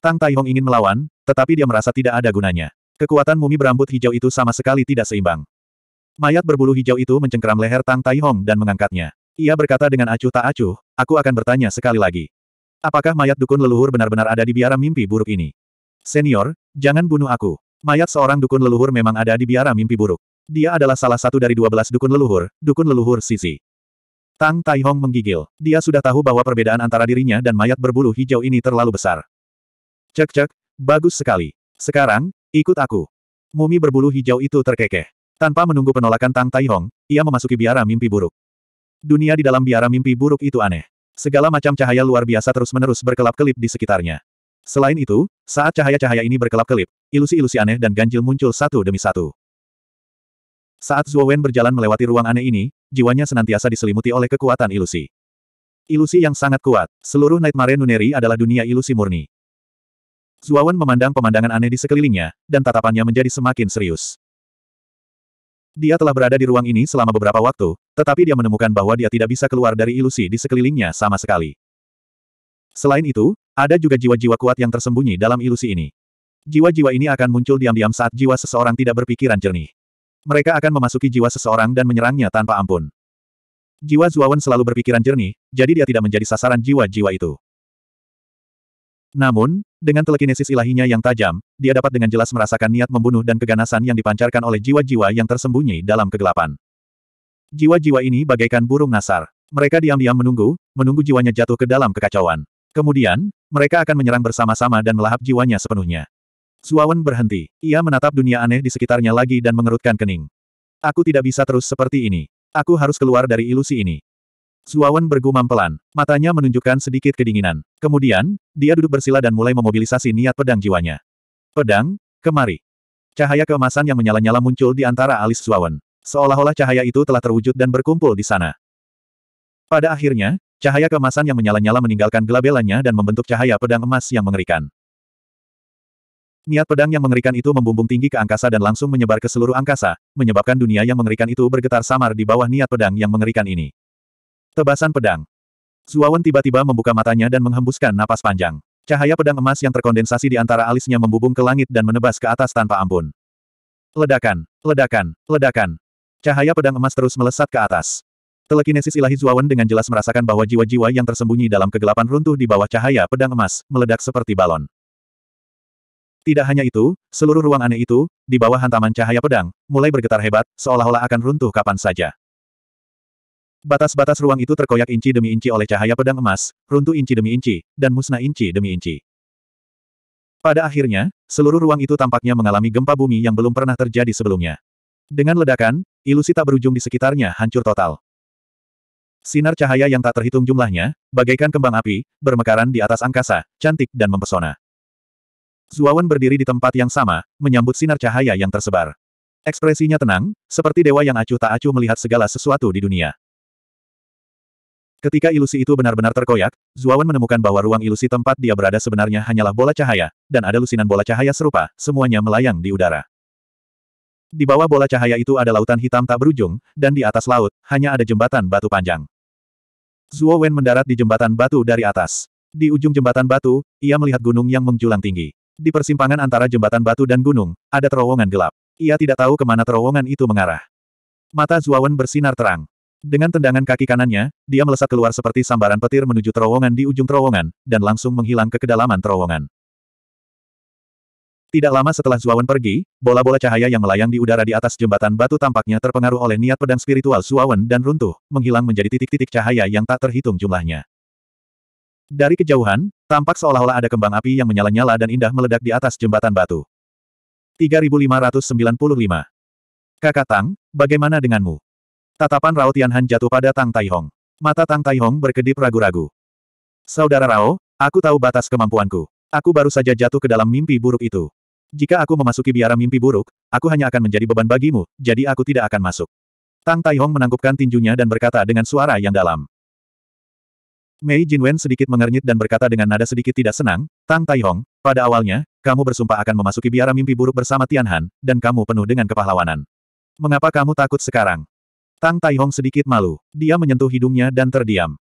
A: Tang Taihong ingin melawan, tetapi dia merasa tidak ada gunanya. Kekuatan mumi berambut hijau itu sama sekali tidak seimbang. Mayat berbulu hijau itu mencengkeram leher Tang Tai Hong dan mengangkatnya. Ia berkata dengan acuh tak acuh, aku akan bertanya sekali lagi. Apakah mayat dukun leluhur benar-benar ada di biara mimpi buruk ini? Senior, jangan bunuh aku. Mayat seorang dukun leluhur memang ada di biara mimpi buruk. Dia adalah salah satu dari dua belas dukun leluhur, dukun leluhur Sisi. Tang Tai Hong menggigil. Dia sudah tahu bahwa perbedaan antara dirinya dan mayat berbulu hijau ini terlalu besar. Cek cek, bagus sekali. Sekarang, ikut aku. Mumi berbulu hijau itu terkekeh. Tanpa menunggu penolakan Tang Tai Hong, ia memasuki biara mimpi buruk. Dunia di dalam biara mimpi buruk itu aneh. Segala macam cahaya luar biasa terus-menerus berkelap-kelip di sekitarnya. Selain itu, saat cahaya-cahaya ini berkelap-kelip, ilusi-ilusi aneh dan ganjil muncul satu demi satu. Saat Zuo Wen berjalan melewati ruang aneh ini, jiwanya senantiasa diselimuti oleh kekuatan ilusi. Ilusi yang sangat kuat, seluruh Nightmare Nuneri adalah dunia ilusi murni. Zuo Wen memandang pemandangan aneh di sekelilingnya, dan tatapannya menjadi semakin serius. Dia telah berada di ruang ini selama beberapa waktu, tetapi dia menemukan bahwa dia tidak bisa keluar dari ilusi di sekelilingnya sama sekali. Selain itu, ada juga jiwa-jiwa kuat yang tersembunyi dalam ilusi ini. Jiwa-jiwa ini akan muncul diam-diam saat jiwa seseorang tidak berpikiran jernih. Mereka akan memasuki jiwa seseorang dan menyerangnya tanpa ampun. Jiwa Zuawan selalu berpikiran jernih, jadi dia tidak menjadi sasaran jiwa-jiwa itu. Namun, dengan telekinesis ilahinya yang tajam, dia dapat dengan jelas merasakan niat membunuh dan keganasan yang dipancarkan oleh jiwa-jiwa yang tersembunyi dalam kegelapan. Jiwa-jiwa ini bagaikan burung nasar. Mereka diam-diam menunggu, menunggu jiwanya jatuh ke dalam kekacauan. Kemudian, mereka akan menyerang bersama-sama dan melahap jiwanya sepenuhnya. Suawan berhenti. Ia menatap dunia aneh di sekitarnya lagi dan mengerutkan kening. Aku tidak bisa terus seperti ini. Aku harus keluar dari ilusi ini. Zuawan bergumam pelan. Matanya menunjukkan sedikit kedinginan. Kemudian, dia duduk bersila dan mulai memobilisasi niat pedang jiwanya. Pedang, kemari. Cahaya keemasan yang menyala-nyala muncul di antara alis Zuawan. Seolah-olah cahaya itu telah terwujud dan berkumpul di sana. Pada akhirnya, cahaya keemasan yang menyala-nyala meninggalkan gelabelannya dan membentuk cahaya pedang emas yang mengerikan. Niat pedang yang mengerikan itu membumbung tinggi ke angkasa dan langsung menyebar ke seluruh angkasa, menyebabkan dunia yang mengerikan itu bergetar samar di bawah niat pedang yang mengerikan ini. Tebasan pedang. Zuawan tiba-tiba membuka matanya dan menghembuskan napas panjang. Cahaya pedang emas yang terkondensasi di antara alisnya membubung ke langit dan menebas ke atas tanpa ampun. Ledakan, ledakan, ledakan. Cahaya pedang emas terus melesat ke atas. Telekinesis ilahi Zuawan dengan jelas merasakan bahwa jiwa-jiwa yang tersembunyi dalam kegelapan runtuh di bawah cahaya pedang emas, meledak seperti balon. Tidak hanya itu, seluruh ruang aneh itu, di bawah hantaman cahaya pedang, mulai bergetar hebat, seolah-olah akan runtuh kapan saja. Batas-batas ruang itu terkoyak inci demi inci oleh cahaya pedang emas, runtuh inci demi inci, dan musnah inci demi inci. Pada akhirnya, seluruh ruang itu tampaknya mengalami gempa bumi yang belum pernah terjadi sebelumnya. Dengan ledakan, ilusi tak berujung di sekitarnya hancur total. Sinar cahaya yang tak terhitung jumlahnya, bagaikan kembang api, bermekaran di atas angkasa, cantik dan mempesona. Zuawan berdiri di tempat yang sama, menyambut sinar cahaya yang tersebar. Ekspresinya tenang, seperti dewa yang acuh tak acuh melihat segala sesuatu di dunia. Ketika ilusi itu benar-benar terkoyak, Zuawan menemukan bahwa ruang ilusi tempat dia berada sebenarnya hanyalah bola cahaya, dan ada lusinan bola cahaya serupa, semuanya melayang di udara. Di bawah bola cahaya itu ada lautan hitam tak berujung, dan di atas laut, hanya ada jembatan batu panjang. Zuo mendarat di jembatan batu dari atas. Di ujung jembatan batu, ia melihat gunung yang menjulang tinggi. Di persimpangan antara jembatan batu dan gunung, ada terowongan gelap. Ia tidak tahu ke mana terowongan itu mengarah. Mata Zuawan bersinar terang. Dengan tendangan kaki kanannya, dia melesat keluar seperti sambaran petir menuju terowongan di ujung terowongan, dan langsung menghilang ke kedalaman terowongan. Tidak lama setelah Zuawan pergi, bola-bola cahaya yang melayang di udara di atas jembatan batu tampaknya terpengaruh oleh niat pedang spiritual Zuawan dan runtuh, menghilang menjadi titik-titik cahaya yang tak terhitung jumlahnya. Dari kejauhan, tampak seolah-olah ada kembang api yang menyala-nyala dan indah meledak di atas jembatan batu. 3595 Kakak Tang, bagaimana denganmu? Tatapan Rao Tianhan jatuh pada Tang Taihong. Mata Tang Taihong berkedip ragu-ragu. Saudara Rao, aku tahu batas kemampuanku. Aku baru saja jatuh ke dalam mimpi buruk itu. Jika aku memasuki biara mimpi buruk, aku hanya akan menjadi beban bagimu, jadi aku tidak akan masuk. Tang Taihong menangkupkan tinjunya dan berkata dengan suara yang dalam. Mei Jinwen sedikit mengernyit dan berkata dengan nada sedikit tidak senang, Tang Taihong, pada awalnya, kamu bersumpah akan memasuki biara mimpi buruk bersama Tianhan, dan kamu penuh dengan kepahlawanan. Mengapa kamu takut sekarang? Tang Taihong sedikit malu. Dia menyentuh hidungnya dan terdiam.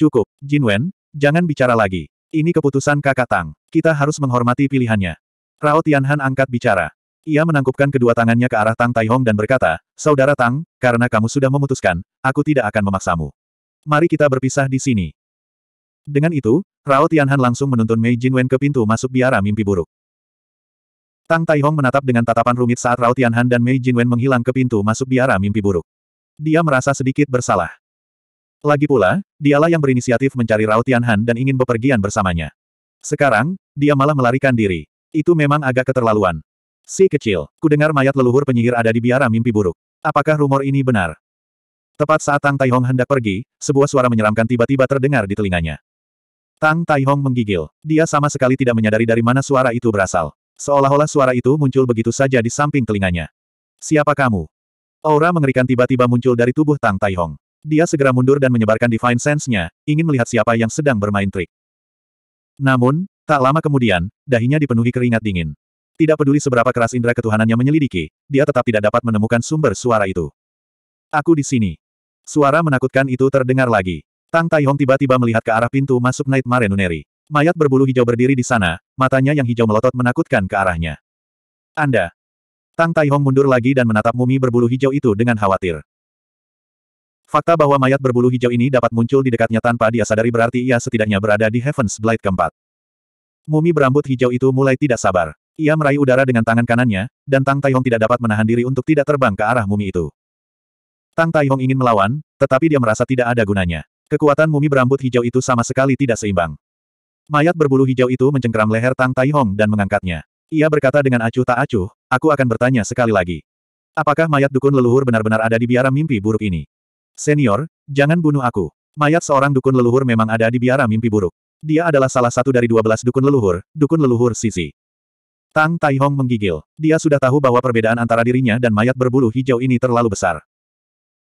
A: Cukup, Jin Wen, jangan bicara lagi. Ini keputusan kakak Tang. Kita harus menghormati pilihannya. Rao Tianhan angkat bicara. Ia menangkupkan kedua tangannya ke arah Tang Taihong dan berkata, Saudara Tang, karena kamu sudah memutuskan, aku tidak akan memaksamu. Mari kita berpisah di sini. Dengan itu, Rao Tianhan langsung menuntun Mei Jinwen ke pintu masuk biara mimpi buruk. Tang Taihong menatap dengan tatapan rumit saat Rao Tianhan dan Mei Jinwen menghilang ke pintu masuk biara mimpi buruk. Dia merasa sedikit bersalah. Lagi pula, dialah yang berinisiatif mencari Rao Tianhan dan ingin bepergian bersamanya. Sekarang, dia malah melarikan diri. Itu memang agak keterlaluan. Si kecil, kudengar mayat leluhur penyihir ada di biara mimpi buruk. Apakah rumor ini benar? Tepat saat Tang Taihong hendak pergi, sebuah suara menyeramkan tiba-tiba terdengar di telinganya. Tang Taihong menggigil. Dia sama sekali tidak menyadari dari mana suara itu berasal. Seolah-olah suara itu muncul begitu saja di samping telinganya. Siapa kamu? Aura mengerikan tiba-tiba muncul dari tubuh Tang Taihong. Dia segera mundur dan menyebarkan Divine Sense-nya, ingin melihat siapa yang sedang bermain trik. Namun, tak lama kemudian, dahinya dipenuhi keringat dingin. Tidak peduli seberapa keras indera ketuhanannya menyelidiki, dia tetap tidak dapat menemukan sumber suara itu. Aku di sini. Suara menakutkan itu terdengar lagi. Tang Taihong tiba-tiba melihat ke arah pintu masuk Night Mare Nuneri. Mayat berbulu hijau berdiri di sana, matanya yang hijau melotot menakutkan ke arahnya. Anda. Tang Taihong mundur lagi dan menatap mumi berbulu hijau itu dengan khawatir. Fakta bahwa mayat berbulu hijau ini dapat muncul di dekatnya tanpa dia sadari berarti ia setidaknya berada di Heaven's Blight keempat. Mumi berambut hijau itu mulai tidak sabar. Ia meraih udara dengan tangan kanannya, dan Tang Taihong tidak dapat menahan diri untuk tidak terbang ke arah mumi itu. Tang Taihong ingin melawan, tetapi dia merasa tidak ada gunanya. Kekuatan mumi berambut hijau itu sama sekali tidak seimbang. Mayat berbulu hijau itu mencengkeram leher Tang Taihong dan mengangkatnya. Ia berkata dengan acuh tak acuh, aku akan bertanya sekali lagi. Apakah mayat dukun leluhur benar-benar ada di biara mimpi buruk ini? Senior, jangan bunuh aku. Mayat seorang dukun leluhur memang ada di biara mimpi buruk. Dia adalah salah satu dari dua belas dukun leluhur, dukun leluhur Sisi. Tang Taihong menggigil. Dia sudah tahu bahwa perbedaan antara dirinya dan mayat berbulu hijau ini terlalu besar.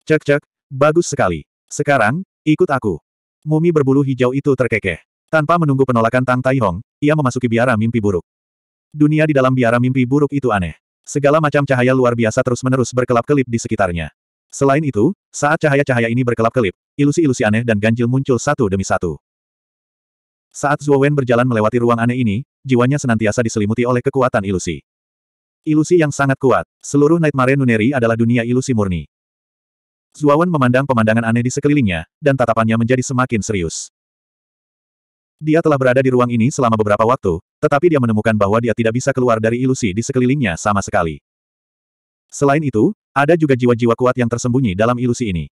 A: Cek cek, bagus sekali. Sekarang, ikut aku. Mumi berbulu hijau itu terkekeh. Tanpa menunggu penolakan Tang Taihong, ia memasuki biara mimpi buruk. Dunia di dalam biara mimpi buruk itu aneh. Segala macam cahaya luar biasa terus-menerus berkelap-kelip di sekitarnya. Selain itu, saat cahaya-cahaya ini berkelap-kelip, ilusi-ilusi aneh dan ganjil muncul satu demi satu. Saat Zhuo Wen berjalan melewati ruang aneh ini, jiwanya senantiasa diselimuti oleh kekuatan ilusi. Ilusi yang sangat kuat. Seluruh Nightmare Nuneri adalah dunia ilusi murni. Zhuo Wen memandang pemandangan aneh di sekelilingnya, dan tatapannya menjadi semakin serius. Dia telah berada di ruang ini selama beberapa waktu, tetapi dia menemukan bahwa dia tidak bisa keluar dari ilusi di sekelilingnya sama sekali. Selain itu, ada juga jiwa-jiwa kuat yang tersembunyi dalam ilusi ini.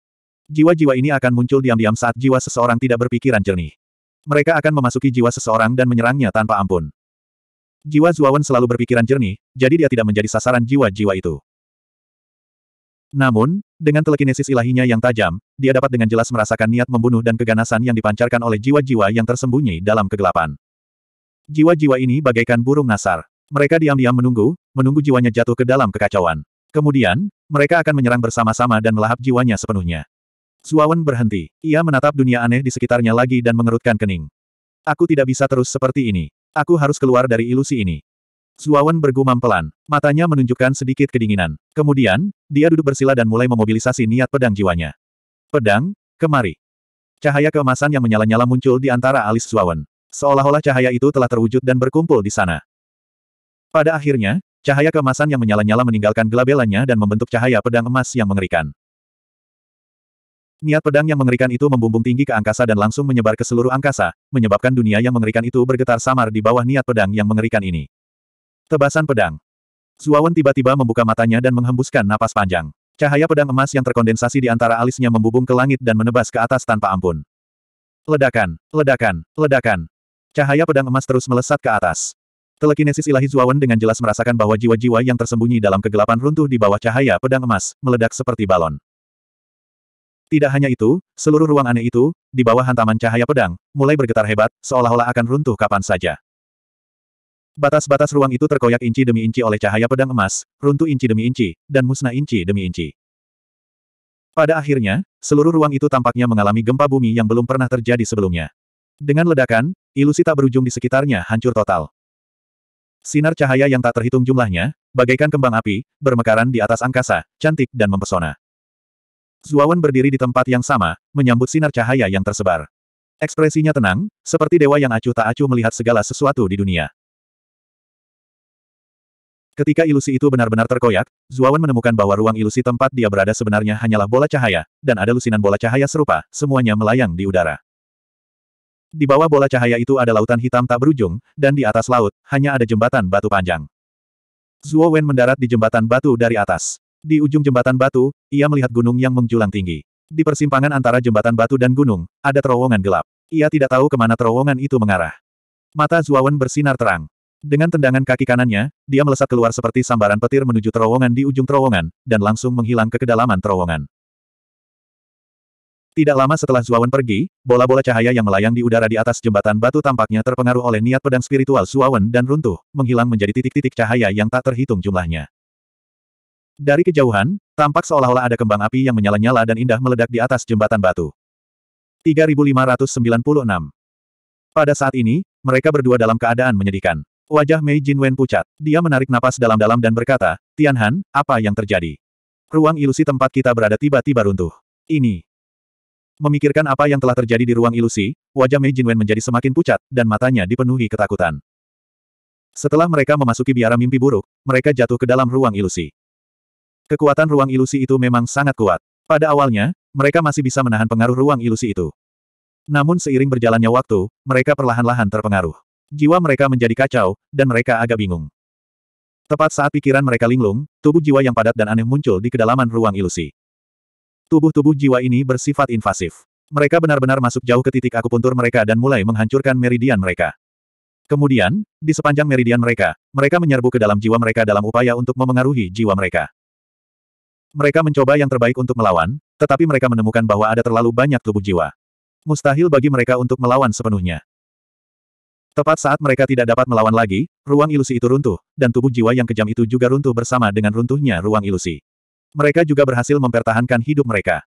A: Jiwa-jiwa ini akan muncul diam-diam saat jiwa seseorang tidak berpikiran jernih. Mereka akan memasuki jiwa seseorang dan menyerangnya tanpa ampun. Jiwa Zuawan selalu berpikiran jernih, jadi dia tidak menjadi sasaran jiwa-jiwa itu. Namun, dengan telekinesis ilahinya yang tajam, dia dapat dengan jelas merasakan niat membunuh dan keganasan yang dipancarkan oleh jiwa-jiwa yang tersembunyi dalam kegelapan. Jiwa-jiwa ini bagaikan burung nasar. Mereka diam-diam menunggu, menunggu jiwanya jatuh ke dalam kekacauan. Kemudian, mereka akan menyerang bersama-sama dan melahap jiwanya sepenuhnya. Zuawan berhenti. Ia menatap dunia aneh di sekitarnya lagi dan mengerutkan kening. Aku tidak bisa terus seperti ini. Aku harus keluar dari ilusi ini. Zuawan bergumam pelan. Matanya menunjukkan sedikit kedinginan. Kemudian, dia duduk bersila dan mulai memobilisasi niat pedang jiwanya. Pedang, kemari. Cahaya keemasan yang menyala-nyala muncul di antara alis Zuawan. Seolah-olah cahaya itu telah terwujud dan berkumpul di sana. Pada akhirnya, cahaya keemasan yang menyala-nyala meninggalkan gelabelannya dan membentuk cahaya pedang emas yang mengerikan. Niat pedang yang mengerikan itu membumbung tinggi ke angkasa dan langsung menyebar ke seluruh angkasa, menyebabkan dunia yang mengerikan itu bergetar samar di bawah niat pedang yang mengerikan ini. Tebasan pedang. Zuawan tiba-tiba membuka matanya dan menghembuskan napas panjang. Cahaya pedang emas yang terkondensasi di antara alisnya membubung ke langit dan menebas ke atas tanpa ampun. Ledakan, ledakan, ledakan. Cahaya pedang emas terus melesat ke atas. Telekinesis ilahi Zuawan dengan jelas merasakan bahwa jiwa-jiwa yang tersembunyi dalam kegelapan runtuh di bawah cahaya pedang emas, meledak seperti balon. Tidak hanya itu, seluruh ruang aneh itu, di bawah hantaman cahaya pedang, mulai bergetar hebat, seolah-olah akan runtuh kapan saja. Batas-batas ruang itu terkoyak inci demi inci oleh cahaya pedang emas, runtuh inci demi inci, dan musnah inci demi inci. Pada akhirnya, seluruh ruang itu tampaknya mengalami gempa bumi yang belum pernah terjadi sebelumnya. Dengan ledakan, ilusi tak berujung di sekitarnya hancur total. Sinar cahaya yang tak terhitung jumlahnya, bagaikan kembang api, bermekaran di atas angkasa, cantik dan mempesona. Zuawan berdiri di tempat yang sama, menyambut sinar cahaya yang tersebar. Ekspresinya tenang, seperti dewa yang acuh tak acuh melihat segala sesuatu di dunia. Ketika ilusi itu benar-benar terkoyak, Zuawan menemukan bahwa ruang ilusi tempat dia berada sebenarnya hanyalah bola cahaya, dan ada lusinan bola cahaya serupa, semuanya melayang di udara. Di bawah bola cahaya itu ada lautan hitam tak berujung, dan di atas laut, hanya ada jembatan batu panjang. Zuo Wen mendarat di jembatan batu dari atas. Di ujung jembatan batu, ia melihat gunung yang menjulang tinggi. Di persimpangan antara jembatan batu dan gunung, ada terowongan gelap. Ia tidak tahu ke mana terowongan itu mengarah. Mata Zuawan bersinar terang. Dengan tendangan kaki kanannya, dia melesat keluar seperti sambaran petir menuju terowongan di ujung terowongan, dan langsung menghilang ke kedalaman terowongan. Tidak lama setelah Zuawan pergi, bola-bola cahaya yang melayang di udara di atas jembatan batu tampaknya terpengaruh oleh niat pedang spiritual Zuawan dan runtuh, menghilang menjadi titik-titik cahaya yang tak terhitung jumlahnya. Dari kejauhan, tampak seolah-olah ada kembang api yang menyala-nyala dan indah meledak di atas jembatan batu. 3596 Pada saat ini, mereka berdua dalam keadaan menyedihkan. Wajah Mei Jinwen pucat. Dia menarik napas dalam-dalam dan berkata, Tianhan, apa yang terjadi? Ruang ilusi tempat kita berada tiba-tiba runtuh. Ini. Memikirkan apa yang telah terjadi di ruang ilusi, wajah Mei Jinwen menjadi semakin pucat, dan matanya dipenuhi ketakutan. Setelah mereka memasuki biara mimpi buruk, mereka jatuh ke dalam ruang ilusi. Kekuatan ruang ilusi itu memang sangat kuat. Pada awalnya, mereka masih bisa menahan pengaruh ruang ilusi itu. Namun seiring berjalannya waktu, mereka perlahan-lahan terpengaruh. Jiwa mereka menjadi kacau, dan mereka agak bingung. Tepat saat pikiran mereka linglung, tubuh jiwa yang padat dan aneh muncul di kedalaman ruang ilusi. Tubuh-tubuh jiwa ini bersifat invasif. Mereka benar-benar masuk jauh ke titik akupuntur mereka dan mulai menghancurkan meridian mereka. Kemudian, di sepanjang meridian mereka, mereka menyerbu ke dalam jiwa mereka dalam upaya untuk memengaruhi jiwa mereka. Mereka mencoba yang terbaik untuk melawan, tetapi mereka menemukan bahwa ada terlalu banyak tubuh jiwa. Mustahil bagi mereka untuk melawan sepenuhnya. Tepat saat mereka tidak dapat melawan lagi, ruang ilusi itu runtuh, dan tubuh jiwa yang kejam itu juga runtuh bersama dengan runtuhnya ruang ilusi. Mereka juga berhasil mempertahankan hidup mereka.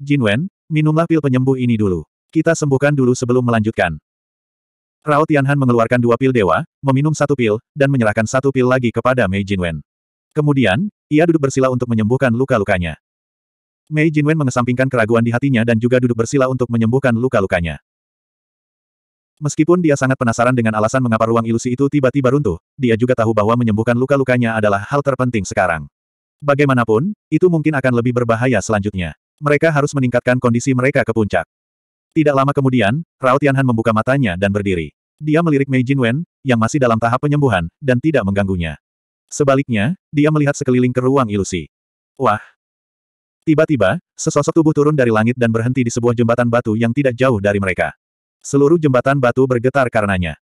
A: Jinwen, minumlah pil penyembuh ini dulu. Kita sembuhkan dulu sebelum melanjutkan. Rao Tianhan mengeluarkan dua pil dewa, meminum satu pil, dan menyerahkan satu pil lagi kepada Mei Jinwen. Kemudian, ia duduk bersila untuk menyembuhkan luka-lukanya. Mei Jinwen mengesampingkan keraguan di hatinya dan juga duduk bersila untuk menyembuhkan luka-lukanya. Meskipun dia sangat penasaran dengan alasan mengapa ruang ilusi itu tiba-tiba runtuh, dia juga tahu bahwa menyembuhkan luka-lukanya adalah hal terpenting sekarang. Bagaimanapun, itu mungkin akan lebih berbahaya selanjutnya. Mereka harus meningkatkan kondisi mereka ke puncak. Tidak lama kemudian, Rao Tianhan membuka matanya dan berdiri. Dia melirik Mei Jinwen, yang masih dalam tahap penyembuhan, dan tidak mengganggunya. Sebaliknya, dia melihat sekeliling ke ruang ilusi. Wah! Tiba-tiba, sesosok tubuh turun dari langit dan berhenti di sebuah jembatan batu yang tidak jauh dari mereka. Seluruh jembatan batu bergetar karenanya.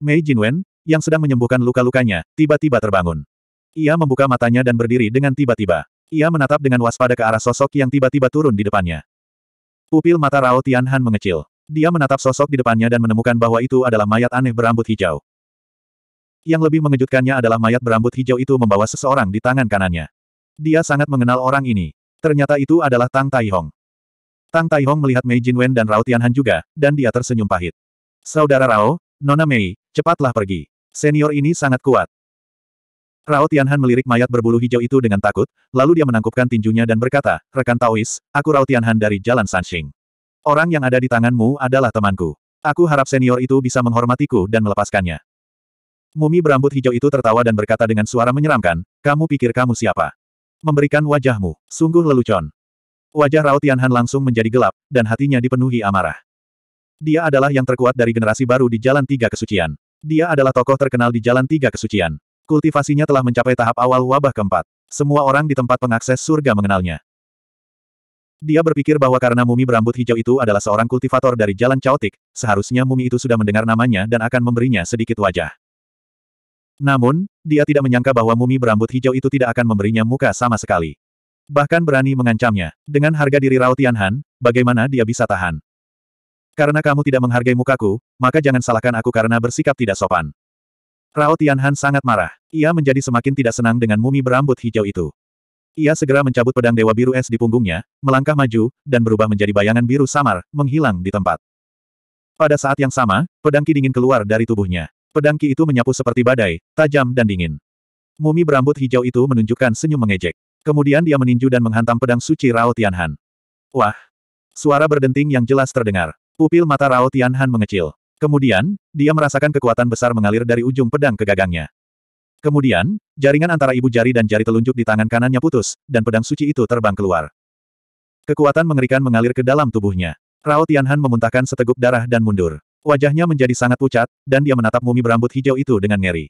A: Mei Jinwen, yang sedang menyembuhkan luka-lukanya, tiba-tiba terbangun. Ia membuka matanya dan berdiri dengan tiba-tiba. Ia menatap dengan waspada ke arah sosok yang tiba-tiba turun di depannya. Pupil mata Rao Tianhan mengecil. Dia menatap sosok di depannya dan menemukan bahwa itu adalah mayat aneh berambut hijau. Yang lebih mengejutkannya adalah mayat berambut hijau itu membawa seseorang di tangan kanannya. Dia sangat mengenal orang ini. Ternyata itu adalah Tang Taihong. Tang Taihong melihat Mei Jinwen dan Rao Tianhan juga, dan dia tersenyum pahit. Saudara Rao, Nona Mei, cepatlah pergi. Senior ini sangat kuat. Rao Tianhan melirik mayat berbulu hijau itu dengan takut, lalu dia menangkupkan tinjunya dan berkata, Rekan Taois, aku Rao Tianhan dari Jalan Sanxing. Orang yang ada di tanganmu adalah temanku. Aku harap senior itu bisa menghormatiku dan melepaskannya. Mumi berambut hijau itu tertawa dan berkata dengan suara menyeramkan, kamu pikir kamu siapa? Memberikan wajahmu, sungguh lelucon. Wajah Rao Tianhan langsung menjadi gelap, dan hatinya dipenuhi amarah. Dia adalah yang terkuat dari generasi baru di Jalan Tiga Kesucian. Dia adalah tokoh terkenal di Jalan Tiga Kesucian. Kultivasinya telah mencapai tahap awal wabah keempat. Semua orang di tempat pengakses surga mengenalnya. Dia berpikir bahwa karena mumi berambut hijau itu adalah seorang kultivator dari Jalan Chaotic, seharusnya mumi itu sudah mendengar namanya dan akan memberinya sedikit wajah. Namun, dia tidak menyangka bahwa mumi berambut hijau itu tidak akan memberinya muka sama sekali. Bahkan berani mengancamnya. Dengan harga diri Rao Tianhan, bagaimana dia bisa tahan? Karena kamu tidak menghargai mukaku, maka jangan salahkan aku karena bersikap tidak sopan. Rao Tianhan sangat marah. Ia menjadi semakin tidak senang dengan mumi berambut hijau itu. Ia segera mencabut pedang Dewa Biru Es di punggungnya, melangkah maju, dan berubah menjadi bayangan biru samar, menghilang di tempat. Pada saat yang sama, pedang Ki dingin keluar dari tubuhnya. Pedang Ki itu menyapu seperti badai, tajam dan dingin. Mumi berambut hijau itu menunjukkan senyum mengejek. Kemudian dia meninju dan menghantam pedang suci Rao Tianhan. Wah! Suara berdenting yang jelas terdengar. Pupil mata Rao Tianhan mengecil. Kemudian, dia merasakan kekuatan besar mengalir dari ujung pedang ke gagangnya. Kemudian, jaringan antara ibu jari dan jari telunjuk di tangan kanannya putus, dan pedang suci itu terbang keluar. Kekuatan mengerikan mengalir ke dalam tubuhnya. Rao Tianhan memuntahkan seteguk darah dan mundur. Wajahnya menjadi sangat pucat, dan dia menatap mumi berambut hijau itu dengan ngeri.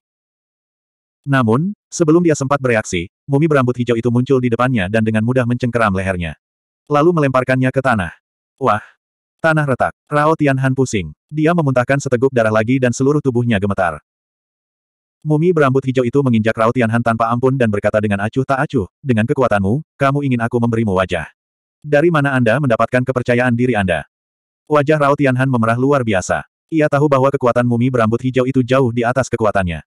A: Namun, sebelum dia sempat bereaksi, mumi berambut hijau itu muncul di depannya dan dengan mudah mencengkeram lehernya. Lalu melemparkannya ke tanah. Wah! Tanah retak. Rao Tianhan pusing. Dia memuntahkan seteguk darah lagi dan seluruh tubuhnya gemetar. Mumi berambut hijau itu menginjak Rao Tianhan tanpa ampun dan berkata dengan acuh tak acuh, dengan kekuatanmu, kamu ingin aku memberimu wajah. Dari mana Anda mendapatkan kepercayaan diri Anda? Wajah Rao Tianhan memerah luar biasa. Ia tahu bahwa kekuatan mumi berambut hijau itu jauh di atas kekuatannya.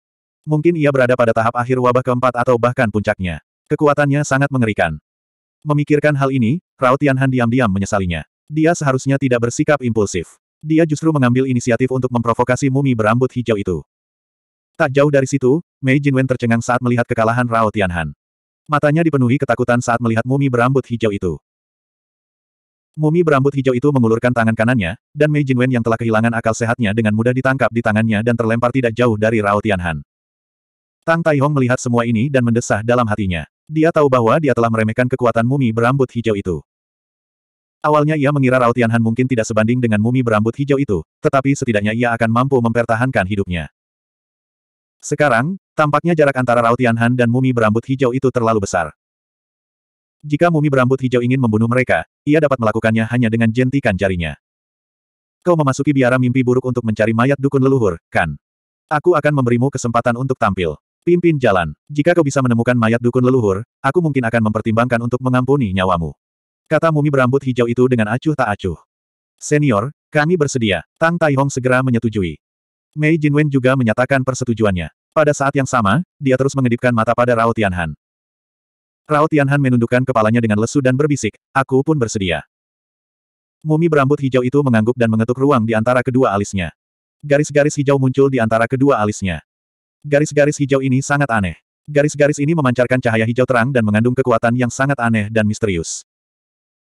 A: Mungkin ia berada pada tahap akhir wabah keempat atau bahkan puncaknya. Kekuatannya sangat mengerikan. Memikirkan hal ini, Rao Tianhan diam-diam menyesalinya. Dia seharusnya tidak bersikap impulsif. Dia justru mengambil inisiatif untuk memprovokasi mumi berambut hijau itu. Tak jauh dari situ, Mei Jinwen tercengang saat melihat kekalahan Rao Tianhan. Matanya dipenuhi ketakutan saat melihat mumi berambut hijau itu. Mumi berambut hijau itu mengulurkan tangan kanannya, dan Mei Jinwen yang telah kehilangan akal sehatnya dengan mudah ditangkap di tangannya dan terlempar tidak jauh dari Rao Tianhan. Tang Taihong melihat semua ini dan mendesah dalam hatinya. Dia tahu bahwa dia telah meremehkan kekuatan mumi berambut hijau itu. Awalnya ia mengira Rao Tianhan mungkin tidak sebanding dengan mumi berambut hijau itu, tetapi setidaknya ia akan mampu mempertahankan hidupnya. Sekarang, tampaknya jarak antara Rao Tianhan dan mumi berambut hijau itu terlalu besar. Jika mumi berambut hijau ingin membunuh mereka, ia dapat melakukannya hanya dengan jentikan jarinya. Kau memasuki biara mimpi buruk untuk mencari mayat dukun leluhur, kan? Aku akan memberimu kesempatan untuk tampil. Pimpin jalan. Jika kau bisa menemukan mayat dukun leluhur, aku mungkin akan mempertimbangkan untuk mengampuni nyawamu. Kata mumi berambut hijau itu dengan acuh tak acuh. Senior, kami bersedia. Tang Taihong segera menyetujui. Mei Jinwen juga menyatakan persetujuannya. Pada saat yang sama, dia terus mengedipkan mata pada Rao Tianhan. Rao Tianhan menundukkan kepalanya dengan lesu dan berbisik, aku pun bersedia. Mumi berambut hijau itu mengangguk dan mengetuk ruang di antara kedua alisnya. Garis-garis hijau muncul di antara kedua alisnya. Garis-garis hijau ini sangat aneh. Garis-garis ini memancarkan cahaya hijau terang dan mengandung kekuatan yang sangat aneh dan misterius.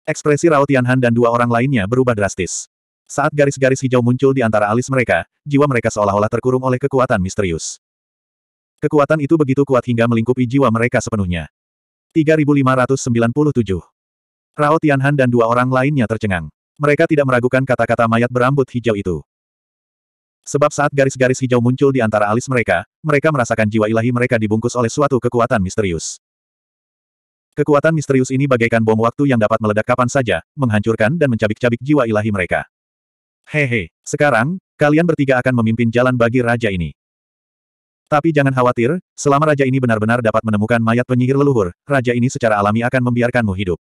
A: Ekspresi Rao Tianhan dan dua orang lainnya berubah drastis. Saat garis-garis hijau muncul di antara alis mereka, jiwa mereka seolah-olah terkurung oleh kekuatan misterius. Kekuatan itu begitu kuat hingga melingkupi jiwa mereka sepenuhnya. 3597 Rao Tianhan dan dua orang lainnya tercengang. Mereka tidak meragukan kata-kata mayat berambut hijau itu. Sebab saat garis-garis hijau muncul di antara alis mereka, mereka merasakan jiwa ilahi mereka dibungkus oleh suatu kekuatan misterius. Kekuatan misterius ini bagaikan bom waktu yang dapat meledak kapan saja, menghancurkan dan mencabik-cabik jiwa ilahi mereka. Hehe, sekarang, kalian bertiga akan memimpin jalan bagi raja ini. Tapi jangan khawatir, selama raja ini benar-benar dapat menemukan mayat penyihir leluhur, raja ini secara alami akan membiarkanmu hidup.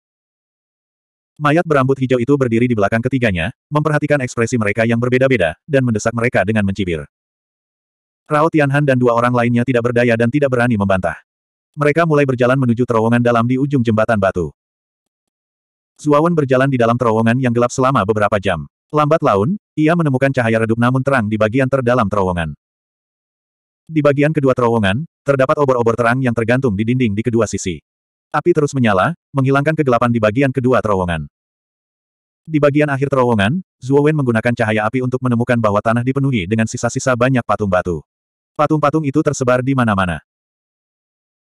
A: Mayat berambut hijau itu berdiri di belakang ketiganya, memperhatikan ekspresi mereka yang berbeda-beda, dan mendesak mereka dengan mencibir. Rao Tianhan dan dua orang lainnya tidak berdaya dan tidak berani membantah. Mereka mulai berjalan menuju terowongan dalam di ujung jembatan batu. Zuawan berjalan di dalam terowongan yang gelap selama beberapa jam. Lambat laun, ia menemukan cahaya redup namun terang di bagian terdalam terowongan. Di bagian kedua terowongan, terdapat obor-obor terang yang tergantung di dinding di kedua sisi. Api terus menyala, menghilangkan kegelapan di bagian kedua terowongan. Di bagian akhir terowongan, Zuo Wen menggunakan cahaya api untuk menemukan bahwa tanah dipenuhi dengan sisa-sisa banyak patung batu. Patung-patung itu tersebar di mana-mana.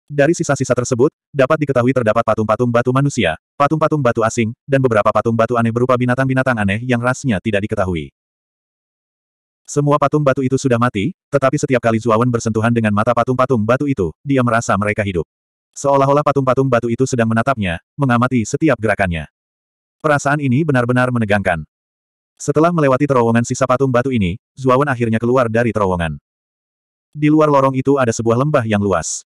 A: Dari sisa-sisa tersebut, dapat diketahui terdapat patung-patung batu manusia, patung-patung batu asing, dan beberapa patung batu aneh berupa binatang-binatang aneh yang rasnya tidak diketahui. Semua patung batu itu sudah mati, tetapi setiap kali Zuawan bersentuhan dengan mata patung-patung batu itu, dia merasa mereka hidup. Seolah-olah patung-patung batu itu sedang menatapnya, mengamati setiap gerakannya. Perasaan ini benar-benar menegangkan. Setelah melewati terowongan sisa patung batu ini, Zuawan akhirnya keluar dari terowongan. Di luar lorong itu ada sebuah lembah yang luas.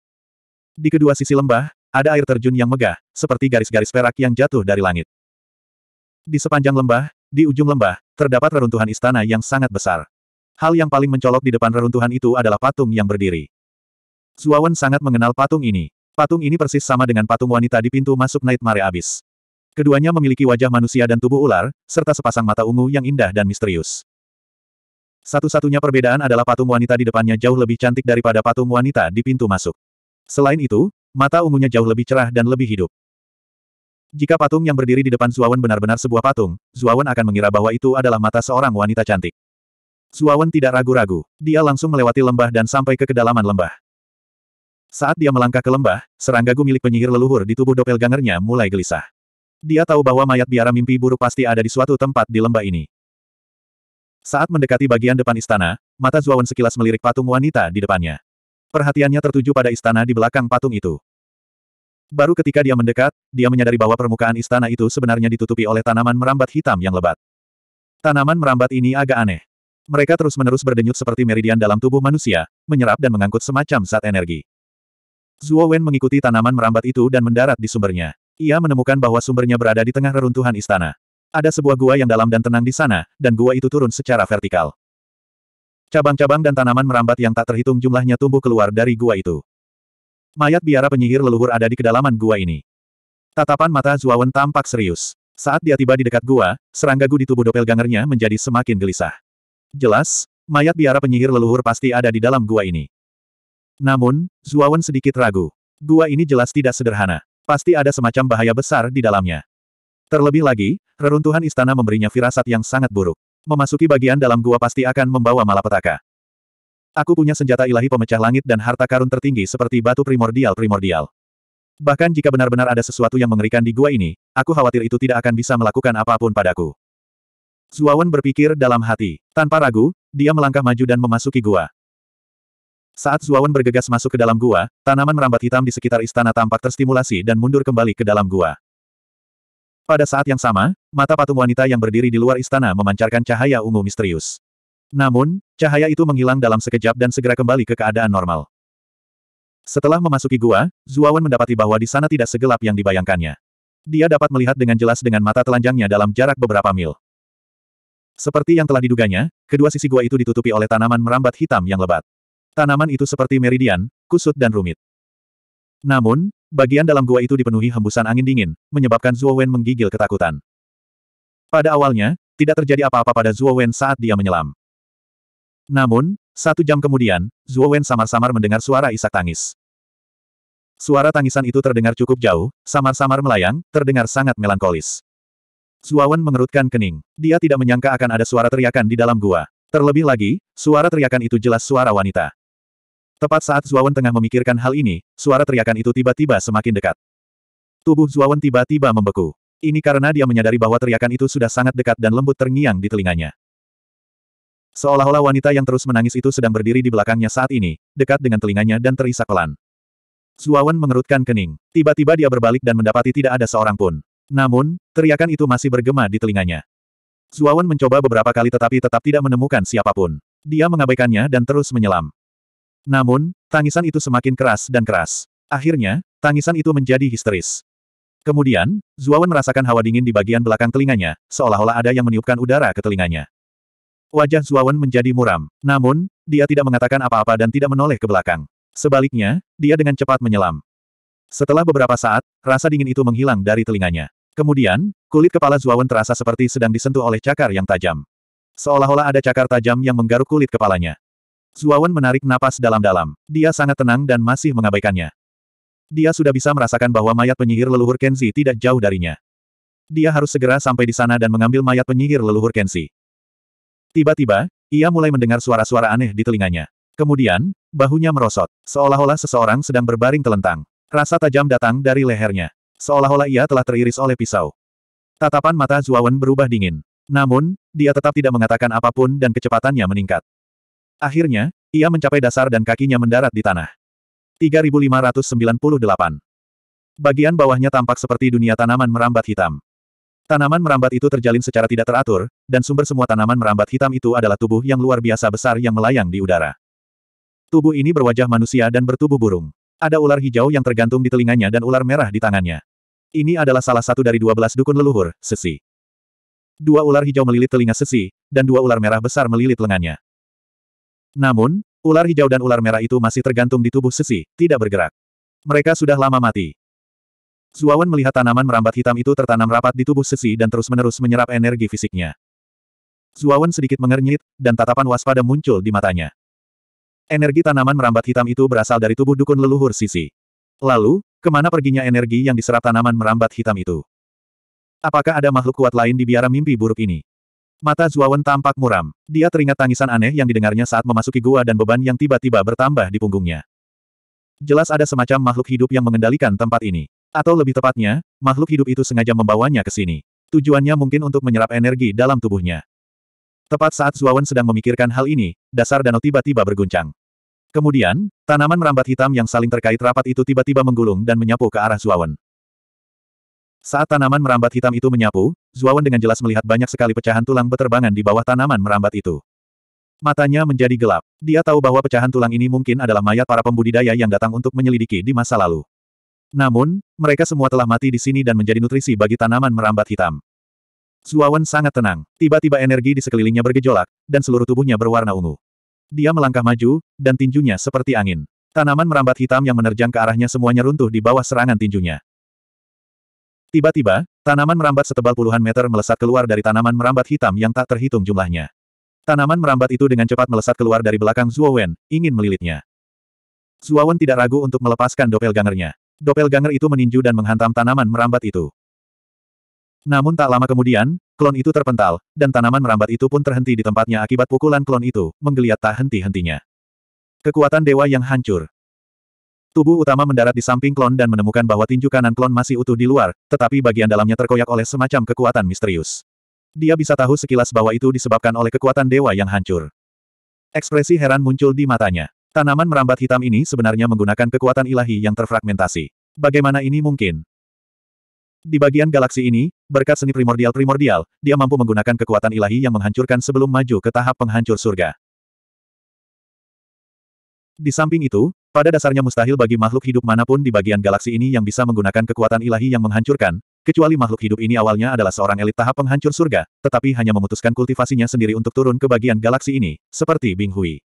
A: Di kedua sisi lembah, ada air terjun yang megah, seperti garis-garis perak yang jatuh dari langit. Di sepanjang lembah, di ujung lembah, terdapat reruntuhan istana yang sangat besar. Hal yang paling mencolok di depan reruntuhan itu adalah patung yang berdiri. Zuawan sangat mengenal patung ini. Patung ini persis sama dengan patung wanita di pintu masuk Nightmare Abyss. Keduanya memiliki wajah manusia dan tubuh ular, serta sepasang mata ungu yang indah dan misterius. Satu-satunya perbedaan adalah patung wanita di depannya jauh lebih cantik daripada patung wanita di pintu masuk. Selain itu, mata ungunya jauh lebih cerah dan lebih hidup. Jika patung yang berdiri di depan Zuawan benar-benar sebuah patung, Zuawan akan mengira bahwa itu adalah mata seorang wanita cantik. Zuawan tidak ragu-ragu. Dia langsung melewati lembah dan sampai ke kedalaman lembah. Saat dia melangkah ke lembah, serangga gu milik penyihir leluhur di tubuh doppelgangernya mulai gelisah. Dia tahu bahwa mayat biara mimpi buruk pasti ada di suatu tempat di lembah ini. Saat mendekati bagian depan istana, mata Zuawan sekilas melirik patung wanita di depannya. Perhatiannya tertuju pada istana di belakang patung itu. Baru ketika dia mendekat, dia menyadari bahwa permukaan istana itu sebenarnya ditutupi oleh tanaman merambat hitam yang lebat. Tanaman merambat ini agak aneh. Mereka terus-menerus berdenyut seperti meridian dalam tubuh manusia, menyerap dan mengangkut semacam zat energi. Zuo Wen mengikuti tanaman merambat itu dan mendarat di sumbernya. Ia menemukan bahwa sumbernya berada di tengah reruntuhan istana. Ada sebuah gua yang dalam dan tenang di sana, dan gua itu turun secara vertikal. Cabang-cabang dan tanaman merambat yang tak terhitung jumlahnya tumbuh keluar dari gua itu. Mayat biara penyihir leluhur ada di kedalaman gua ini. Tatapan mata Zuawan tampak serius. Saat dia tiba di dekat gua, serangga gu di tubuh doppelgangernya menjadi semakin gelisah. Jelas, mayat biara penyihir leluhur pasti ada di dalam gua ini. Namun, Zuawan sedikit ragu. Gua ini jelas tidak sederhana. Pasti ada semacam bahaya besar di dalamnya. Terlebih lagi, reruntuhan istana memberinya firasat yang sangat buruk. Memasuki bagian dalam gua pasti akan membawa malapetaka. Aku punya senjata ilahi pemecah langit dan harta karun tertinggi seperti batu primordial-primordial. Bahkan jika benar-benar ada sesuatu yang mengerikan di gua ini, aku khawatir itu tidak akan bisa melakukan apa pun padaku. Zuawan berpikir dalam hati. Tanpa ragu, dia melangkah maju dan memasuki gua. Saat Zuawan bergegas masuk ke dalam gua, tanaman merambat hitam di sekitar istana tampak terstimulasi dan mundur kembali ke dalam gua. Pada saat yang sama, mata patung wanita yang berdiri di luar istana memancarkan cahaya ungu misterius. Namun, cahaya itu menghilang dalam sekejap dan segera kembali ke keadaan normal. Setelah memasuki gua, Zuawan mendapati bahwa di sana tidak segelap yang dibayangkannya. Dia dapat melihat dengan jelas dengan mata telanjangnya dalam jarak beberapa mil. Seperti yang telah diduganya, kedua sisi gua itu ditutupi oleh tanaman merambat hitam yang lebat. Tanaman itu seperti meridian, kusut dan rumit. Namun, bagian dalam gua itu dipenuhi hembusan angin dingin, menyebabkan Zuowen menggigil ketakutan. Pada awalnya, tidak terjadi apa-apa pada Zuowen saat dia menyelam. Namun, satu jam kemudian, Zuo Wen samar-samar mendengar suara isak tangis. Suara tangisan itu terdengar cukup jauh, samar-samar melayang, terdengar sangat melankolis. Zuawan mengerutkan kening. Dia tidak menyangka akan ada suara teriakan di dalam gua. Terlebih lagi, suara teriakan itu jelas suara wanita. Tepat saat Zuawan tengah memikirkan hal ini, suara teriakan itu tiba-tiba semakin dekat. Tubuh Zuawan tiba-tiba membeku. Ini karena dia menyadari bahwa teriakan itu sudah sangat dekat dan lembut terngiang di telinganya. Seolah-olah wanita yang terus menangis itu sedang berdiri di belakangnya saat ini, dekat dengan telinganya dan terisak pelan. Zuawan mengerutkan kening. Tiba-tiba dia berbalik dan mendapati tidak ada seorang pun. Namun, teriakan itu masih bergema di telinganya. Zuawan mencoba beberapa kali tetapi tetap tidak menemukan siapa pun. Dia mengabaikannya dan terus menyelam. Namun, tangisan itu semakin keras dan keras. Akhirnya, tangisan itu menjadi histeris. Kemudian, Zuawan merasakan hawa dingin di bagian belakang telinganya, seolah-olah ada yang meniupkan udara ke telinganya. Wajah Zuawan menjadi muram. Namun, dia tidak mengatakan apa-apa dan tidak menoleh ke belakang. Sebaliknya, dia dengan cepat menyelam. Setelah beberapa saat, rasa dingin itu menghilang dari telinganya. Kemudian, kulit kepala Zuawan terasa seperti sedang disentuh oleh cakar yang tajam. Seolah-olah ada cakar tajam yang menggaruk kulit kepalanya. Zuawan menarik napas dalam-dalam. Dia sangat tenang dan masih mengabaikannya. Dia sudah bisa merasakan bahwa mayat penyihir leluhur Kenzi tidak jauh darinya. Dia harus segera sampai di sana dan mengambil mayat penyihir leluhur Kenzi. Tiba-tiba, ia mulai mendengar suara-suara aneh di telinganya. Kemudian, bahunya merosot, seolah-olah seseorang sedang berbaring telentang. Rasa tajam datang dari lehernya. Seolah-olah ia telah teriris oleh pisau. Tatapan mata Zuawan berubah dingin. Namun, dia tetap tidak mengatakan apa pun dan kecepatannya meningkat. Akhirnya, ia mencapai dasar dan kakinya mendarat di tanah. 3598. Bagian bawahnya tampak seperti dunia tanaman merambat hitam. Tanaman merambat itu terjalin secara tidak teratur, dan sumber semua tanaman merambat hitam itu adalah tubuh yang luar biasa besar yang melayang di udara. Tubuh ini berwajah manusia dan bertubuh burung. Ada ular hijau yang tergantung di telinganya dan ular merah di tangannya. Ini adalah salah satu dari dua belas dukun leluhur, Sesi. Dua ular hijau melilit telinga Sesi, dan dua ular merah besar melilit lengannya. Namun, ular hijau dan ular merah itu masih tergantung di tubuh Sesi, tidak bergerak. Mereka sudah lama mati. Zuawan melihat tanaman merambat hitam itu tertanam rapat di tubuh Sesi dan terus-menerus menyerap energi fisiknya. Zuawan sedikit mengernyit, dan tatapan waspada muncul di matanya. Energi tanaman merambat hitam itu berasal dari tubuh dukun leluhur Sisi. Lalu, ke mana perginya energi yang diserap tanaman merambat hitam itu? Apakah ada makhluk kuat lain di biara mimpi buruk ini? Mata Zuawan tampak muram. Dia teringat tangisan aneh yang didengarnya saat memasuki gua dan beban yang tiba-tiba bertambah di punggungnya. Jelas ada semacam makhluk hidup yang mengendalikan tempat ini. Atau lebih tepatnya, makhluk hidup itu sengaja membawanya ke sini. Tujuannya mungkin untuk menyerap energi dalam tubuhnya. Tepat saat Zuawan sedang memikirkan hal ini, dasar danau tiba-tiba berguncang. Kemudian, tanaman merambat hitam yang saling terkait rapat itu tiba-tiba menggulung dan menyapu ke arah Zuawan. Saat tanaman merambat hitam itu menyapu, Zuawan dengan jelas melihat banyak sekali pecahan tulang beterbangan di bawah tanaman merambat itu. Matanya menjadi gelap. Dia tahu bahwa pecahan tulang ini mungkin adalah mayat para pembudidaya yang datang untuk menyelidiki di masa lalu. Namun, mereka semua telah mati di sini dan menjadi nutrisi bagi tanaman merambat hitam. Zuawan sangat tenang. Tiba-tiba energi di sekelilingnya bergejolak, dan seluruh tubuhnya berwarna ungu. Dia melangkah maju, dan tinjunya seperti angin. Tanaman merambat hitam yang menerjang ke arahnya semuanya runtuh di bawah serangan tinjunya. Tiba-tiba, tanaman merambat setebal puluhan meter melesat keluar dari tanaman merambat hitam yang tak terhitung jumlahnya. Tanaman merambat itu dengan cepat melesat keluar dari belakang Zuowen, ingin melilitnya. Zuowen tidak ragu untuk melepaskan doppelgangernya. Doppelganger itu meninju dan menghantam tanaman merambat itu. Namun tak lama kemudian, klon itu terpental, dan tanaman merambat itu pun terhenti di tempatnya akibat pukulan klon itu, menggeliat tak henti-hentinya. Kekuatan dewa yang hancur. Tubuh utama mendarat di samping klon dan menemukan bahwa tinju kanan klon masih utuh di luar, tetapi bagian dalamnya terkoyak oleh semacam kekuatan misterius. Dia bisa tahu sekilas bahwa itu disebabkan oleh kekuatan dewa yang hancur. Ekspresi heran muncul di matanya. Tanaman merambat hitam ini sebenarnya menggunakan kekuatan ilahi yang terfragmentasi. Bagaimana ini mungkin? Di bagian galaksi ini, berkat seni primordial-primordial, dia mampu menggunakan kekuatan ilahi yang menghancurkan sebelum maju ke tahap penghancur surga. Di samping itu, pada dasarnya mustahil bagi makhluk hidup mana pun di bagian galaksi ini yang bisa menggunakan kekuatan ilahi yang menghancurkan, kecuali makhluk hidup ini awalnya adalah seorang elit tahap penghancur surga, tetapi hanya memutuskan kultivasinya sendiri untuk turun ke bagian galaksi ini, seperti Bing Hui.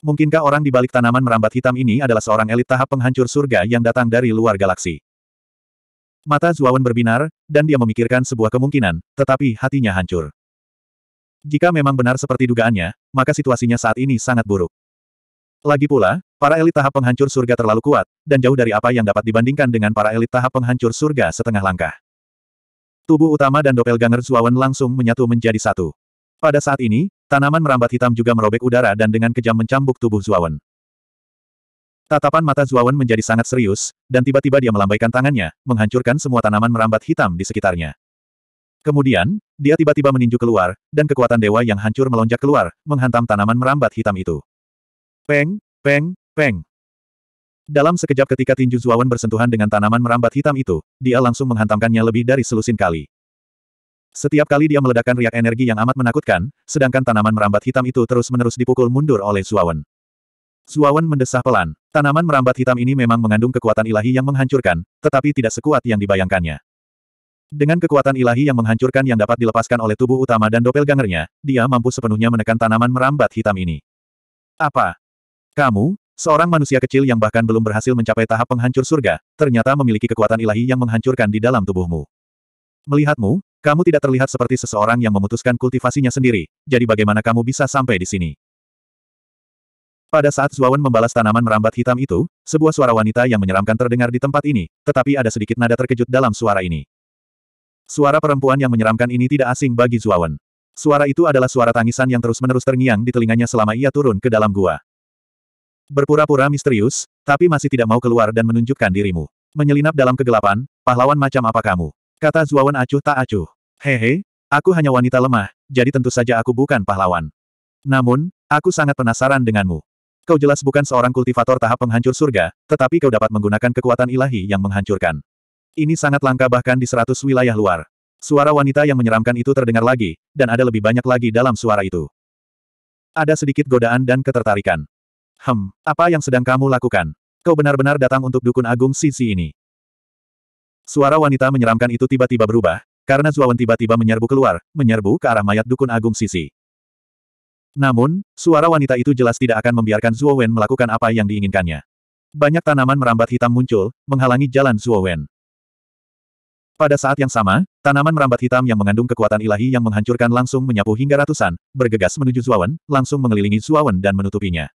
A: Mungkinkah orang di balik tanaman merambat hitam ini adalah seorang elit tahap penghancur surga yang datang dari luar galaksi? Mata Zuawan berbinar, dan dia memikirkan sebuah kemungkinan, tetapi hatinya hancur. Jika memang benar seperti dugaannya, maka situasinya saat ini sangat buruk. Lagi pula, para elit tahap penghancur surga terlalu kuat, dan jauh dari apa yang dapat dibandingkan dengan para elit tahap penghancur surga setengah langkah. Tubuh utama dan doppelganger Zuawan langsung menyatu menjadi satu. Pada saat ini, tanaman merambat hitam juga merobek udara dan dengan kejam mencambuk tubuh Zuawan. Tatapan mata Zuawan menjadi sangat serius, dan tiba-tiba dia melambaikan tangannya, menghancurkan semua tanaman merambat hitam di sekitarnya. Kemudian, dia tiba-tiba meninju keluar, dan kekuatan dewa yang hancur melonjak keluar, menghantam tanaman merambat hitam itu. Peng, peng, peng. Dalam sekejap ketika tinju Zuawan bersentuhan dengan tanaman merambat hitam itu, dia langsung menghantamkannya lebih dari selusin kali. Setiap kali dia meledakkan riak energi yang amat menakutkan, sedangkan tanaman merambat hitam itu terus-menerus dipukul mundur oleh Zuawan. Zuawan mendesah pelan. Tanaman merambat hitam ini memang mengandung kekuatan ilahi yang menghancurkan, tetapi tidak sekuat yang dibayangkannya. Dengan kekuatan ilahi yang menghancurkan yang dapat dilepaskan oleh tubuh utama dan doppelgangernya, dia mampu sepenuhnya menekan tanaman merambat hitam ini. Apa? Kamu, seorang manusia kecil yang bahkan belum berhasil mencapai tahap penghancur surga, ternyata memiliki kekuatan ilahi yang menghancurkan di dalam tubuhmu. Melihatmu, kamu tidak terlihat seperti seseorang yang memutuskan kultivasinya sendiri, jadi bagaimana kamu bisa sampai di sini? Pada saat Zuawan membalas tanaman merambat hitam itu, sebuah suara wanita yang menyeramkan terdengar di tempat ini, tetapi ada sedikit nada terkejut dalam suara ini. Suara perempuan yang menyeramkan ini tidak asing bagi Zuawan. Suara itu adalah suara tangisan yang terus-menerus terngiang di telinganya selama ia turun ke dalam gua. Berpura-pura misterius, tapi masih tidak mau keluar dan menunjukkan dirimu. Menyelinap dalam kegelapan, pahlawan macam apa kamu? Kata Zuawan acuh tak acuh. Hehe, aku hanya wanita lemah, jadi tentu saja aku bukan pahlawan. Namun, aku sangat penasaran denganmu. Kau jelas bukan seorang kultivator tahap penghancur surga, tetapi kau dapat menggunakan kekuatan ilahi yang menghancurkan. Ini sangat langka bahkan di seratus wilayah luar. Suara wanita yang menyeramkan itu terdengar lagi, dan ada lebih banyak lagi dalam suara itu. Ada sedikit godaan dan ketertarikan. Hem, apa yang sedang kamu lakukan? Kau benar-benar datang untuk dukun agung Sisi ini. Suara wanita menyeramkan itu tiba-tiba berubah, karena Zuawan tiba-tiba menyerbu keluar, menyerbu ke arah mayat dukun agung Sisi. Namun, suara wanita itu jelas tidak akan membiarkan Zuowen melakukan apa yang diinginkannya. Banyak tanaman merambat hitam muncul, menghalangi jalan Zuowen. Pada saat yang sama, tanaman merambat hitam yang mengandung kekuatan ilahi yang menghancurkan langsung menyapu hingga ratusan, bergegas menuju Zuawan, langsung mengelilingi Zuawan dan menutupinya.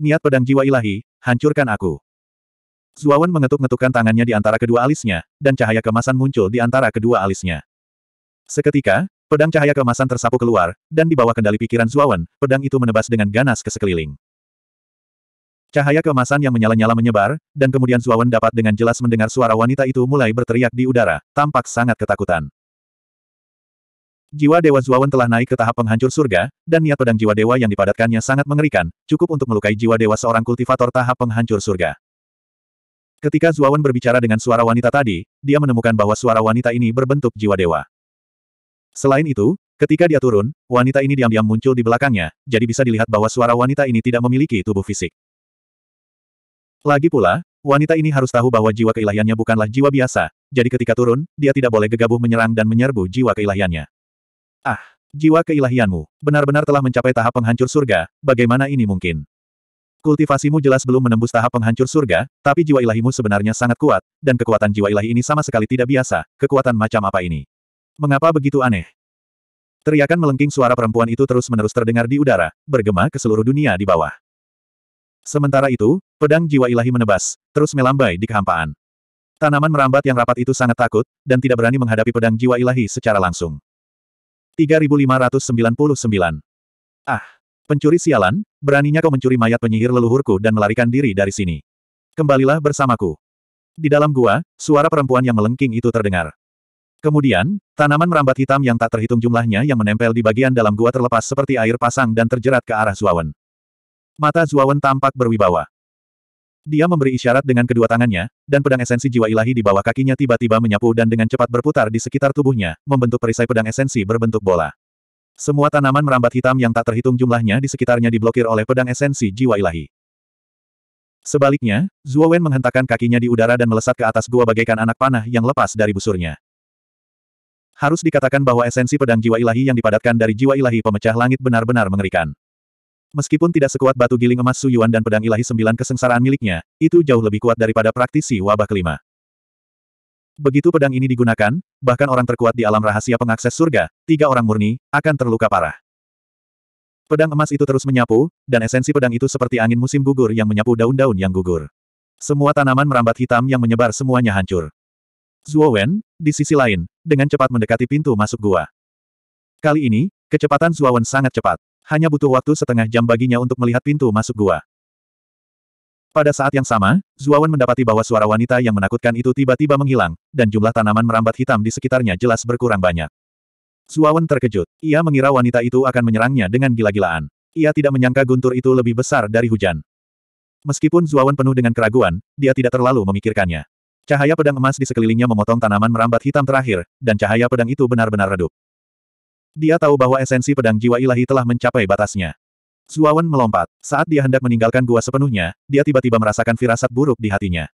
A: Niat pedang jiwa ilahi, hancurkan aku. Zuawan mengetuk-ngetukkan tangannya di antara kedua alisnya, dan cahaya kemasan muncul di antara kedua alisnya. Seketika, pedang cahaya kemasan tersapu keluar, dan di bawah kendali pikiran Zuawan, pedang itu menebas dengan ganas ke sekeliling. Cahaya keemasan yang menyala-nyala menyebar, dan kemudian Zuawan dapat dengan jelas mendengar suara wanita itu mulai berteriak di udara, tampak sangat ketakutan. Jiwa Dewa Zuawan telah naik ke tahap penghancur surga, dan niat pedang jiwa dewa yang dipadatkannya sangat mengerikan, cukup untuk melukai jiwa dewa seorang kultivator tahap penghancur surga. Ketika Zuawan berbicara dengan suara wanita tadi, dia menemukan bahwa suara wanita ini berbentuk jiwa dewa. Selain itu, ketika dia turun, wanita ini diam-diam muncul di belakangnya, jadi bisa dilihat bahwa suara wanita ini tidak memiliki tubuh fisik. Lagi pula, wanita ini harus tahu bahwa jiwa keilahiannya bukanlah jiwa biasa, jadi ketika turun, dia tidak boleh gegabah menyerang dan menyerbu jiwa keilahiannya. Ah, jiwa keilahianmu, benar-benar telah mencapai tahap penghancur surga, bagaimana ini mungkin? Kultivasimu jelas belum menembus tahap penghancur surga, tapi jiwa ilahimu sebenarnya sangat kuat, dan kekuatan jiwa ilahi ini sama sekali tidak biasa, kekuatan macam apa ini? Mengapa begitu aneh? Teriakan melengking suara perempuan itu terus-menerus terdengar di udara, bergema ke seluruh dunia di bawah. Sementara itu, pedang jiwa ilahi menebas, terus melambai di kehampaan. Tanaman merambat yang rapat itu sangat takut, dan tidak berani menghadapi pedang jiwa ilahi secara langsung. 3599. Ah! Pencuri sialan, beraninya kau mencuri mayat penyihir leluhurku dan melarikan diri dari sini. Kembalilah bersamaku. Di dalam gua, suara perempuan yang melengking itu terdengar. Kemudian, tanaman merambat hitam yang tak terhitung jumlahnya yang menempel di bagian dalam gua terlepas seperti air pasang dan terjerat ke arah Zuawan. Mata Zuawan tampak berwibawa. Dia memberi isyarat dengan kedua tangannya, dan pedang esensi jiwa ilahi di bawah kakinya tiba-tiba menyapu dan dengan cepat berputar di sekitar tubuhnya, membentuk perisai pedang esensi berbentuk bola. Semua tanaman merambat hitam yang tak terhitung jumlahnya di sekitarnya diblokir oleh pedang esensi jiwa ilahi. Sebaliknya, Zuowen menghentakkan kakinya di udara dan melesat ke atas gua bagaikan anak panah yang lepas dari busurnya. Harus dikatakan bahwa esensi pedang jiwa ilahi yang dipadatkan dari jiwa ilahi pemecah langit benar-benar mengerikan. Meskipun tidak sekuat batu giling emas Suyuan dan pedang ilahi sembilan kesengsaraan miliknya, itu jauh lebih kuat daripada praktisi wabah kelima. Begitu pedang ini digunakan, bahkan orang terkuat di alam rahasia pengakses surga, tiga orang murni, akan terluka parah. Pedang emas itu terus menyapu, dan esensi pedang itu seperti angin musim gugur yang menyapu daun-daun yang gugur. Semua tanaman merambat hitam yang menyebar semuanya hancur. Zuo Wen, di sisi lain, dengan cepat mendekati pintu masuk gua. Kali ini, kecepatan Zuo Wen sangat cepat. Hanya butuh waktu setengah jam baginya untuk melihat pintu masuk gua. Pada saat yang sama, Zuawan mendapati bahwa suara wanita yang menakutkan itu tiba-tiba menghilang, dan jumlah tanaman merambat hitam di sekitarnya jelas berkurang banyak. Zuawan terkejut. Ia mengira wanita itu akan menyerangnya dengan gila-gilaan. Ia tidak menyangka guntur itu lebih besar dari hujan. Meskipun Zuawan penuh dengan keraguan, dia tidak terlalu memikirkannya. Cahaya pedang emas di sekelilingnya memotong tanaman merambat hitam terakhir, dan cahaya pedang itu benar-benar redup. Dia tahu bahwa esensi pedang jiwa ilahi telah mencapai batasnya. Zuawan melompat. Saat dia hendak meninggalkan gua sepenuhnya, dia tiba-tiba merasakan firasat buruk di hatinya.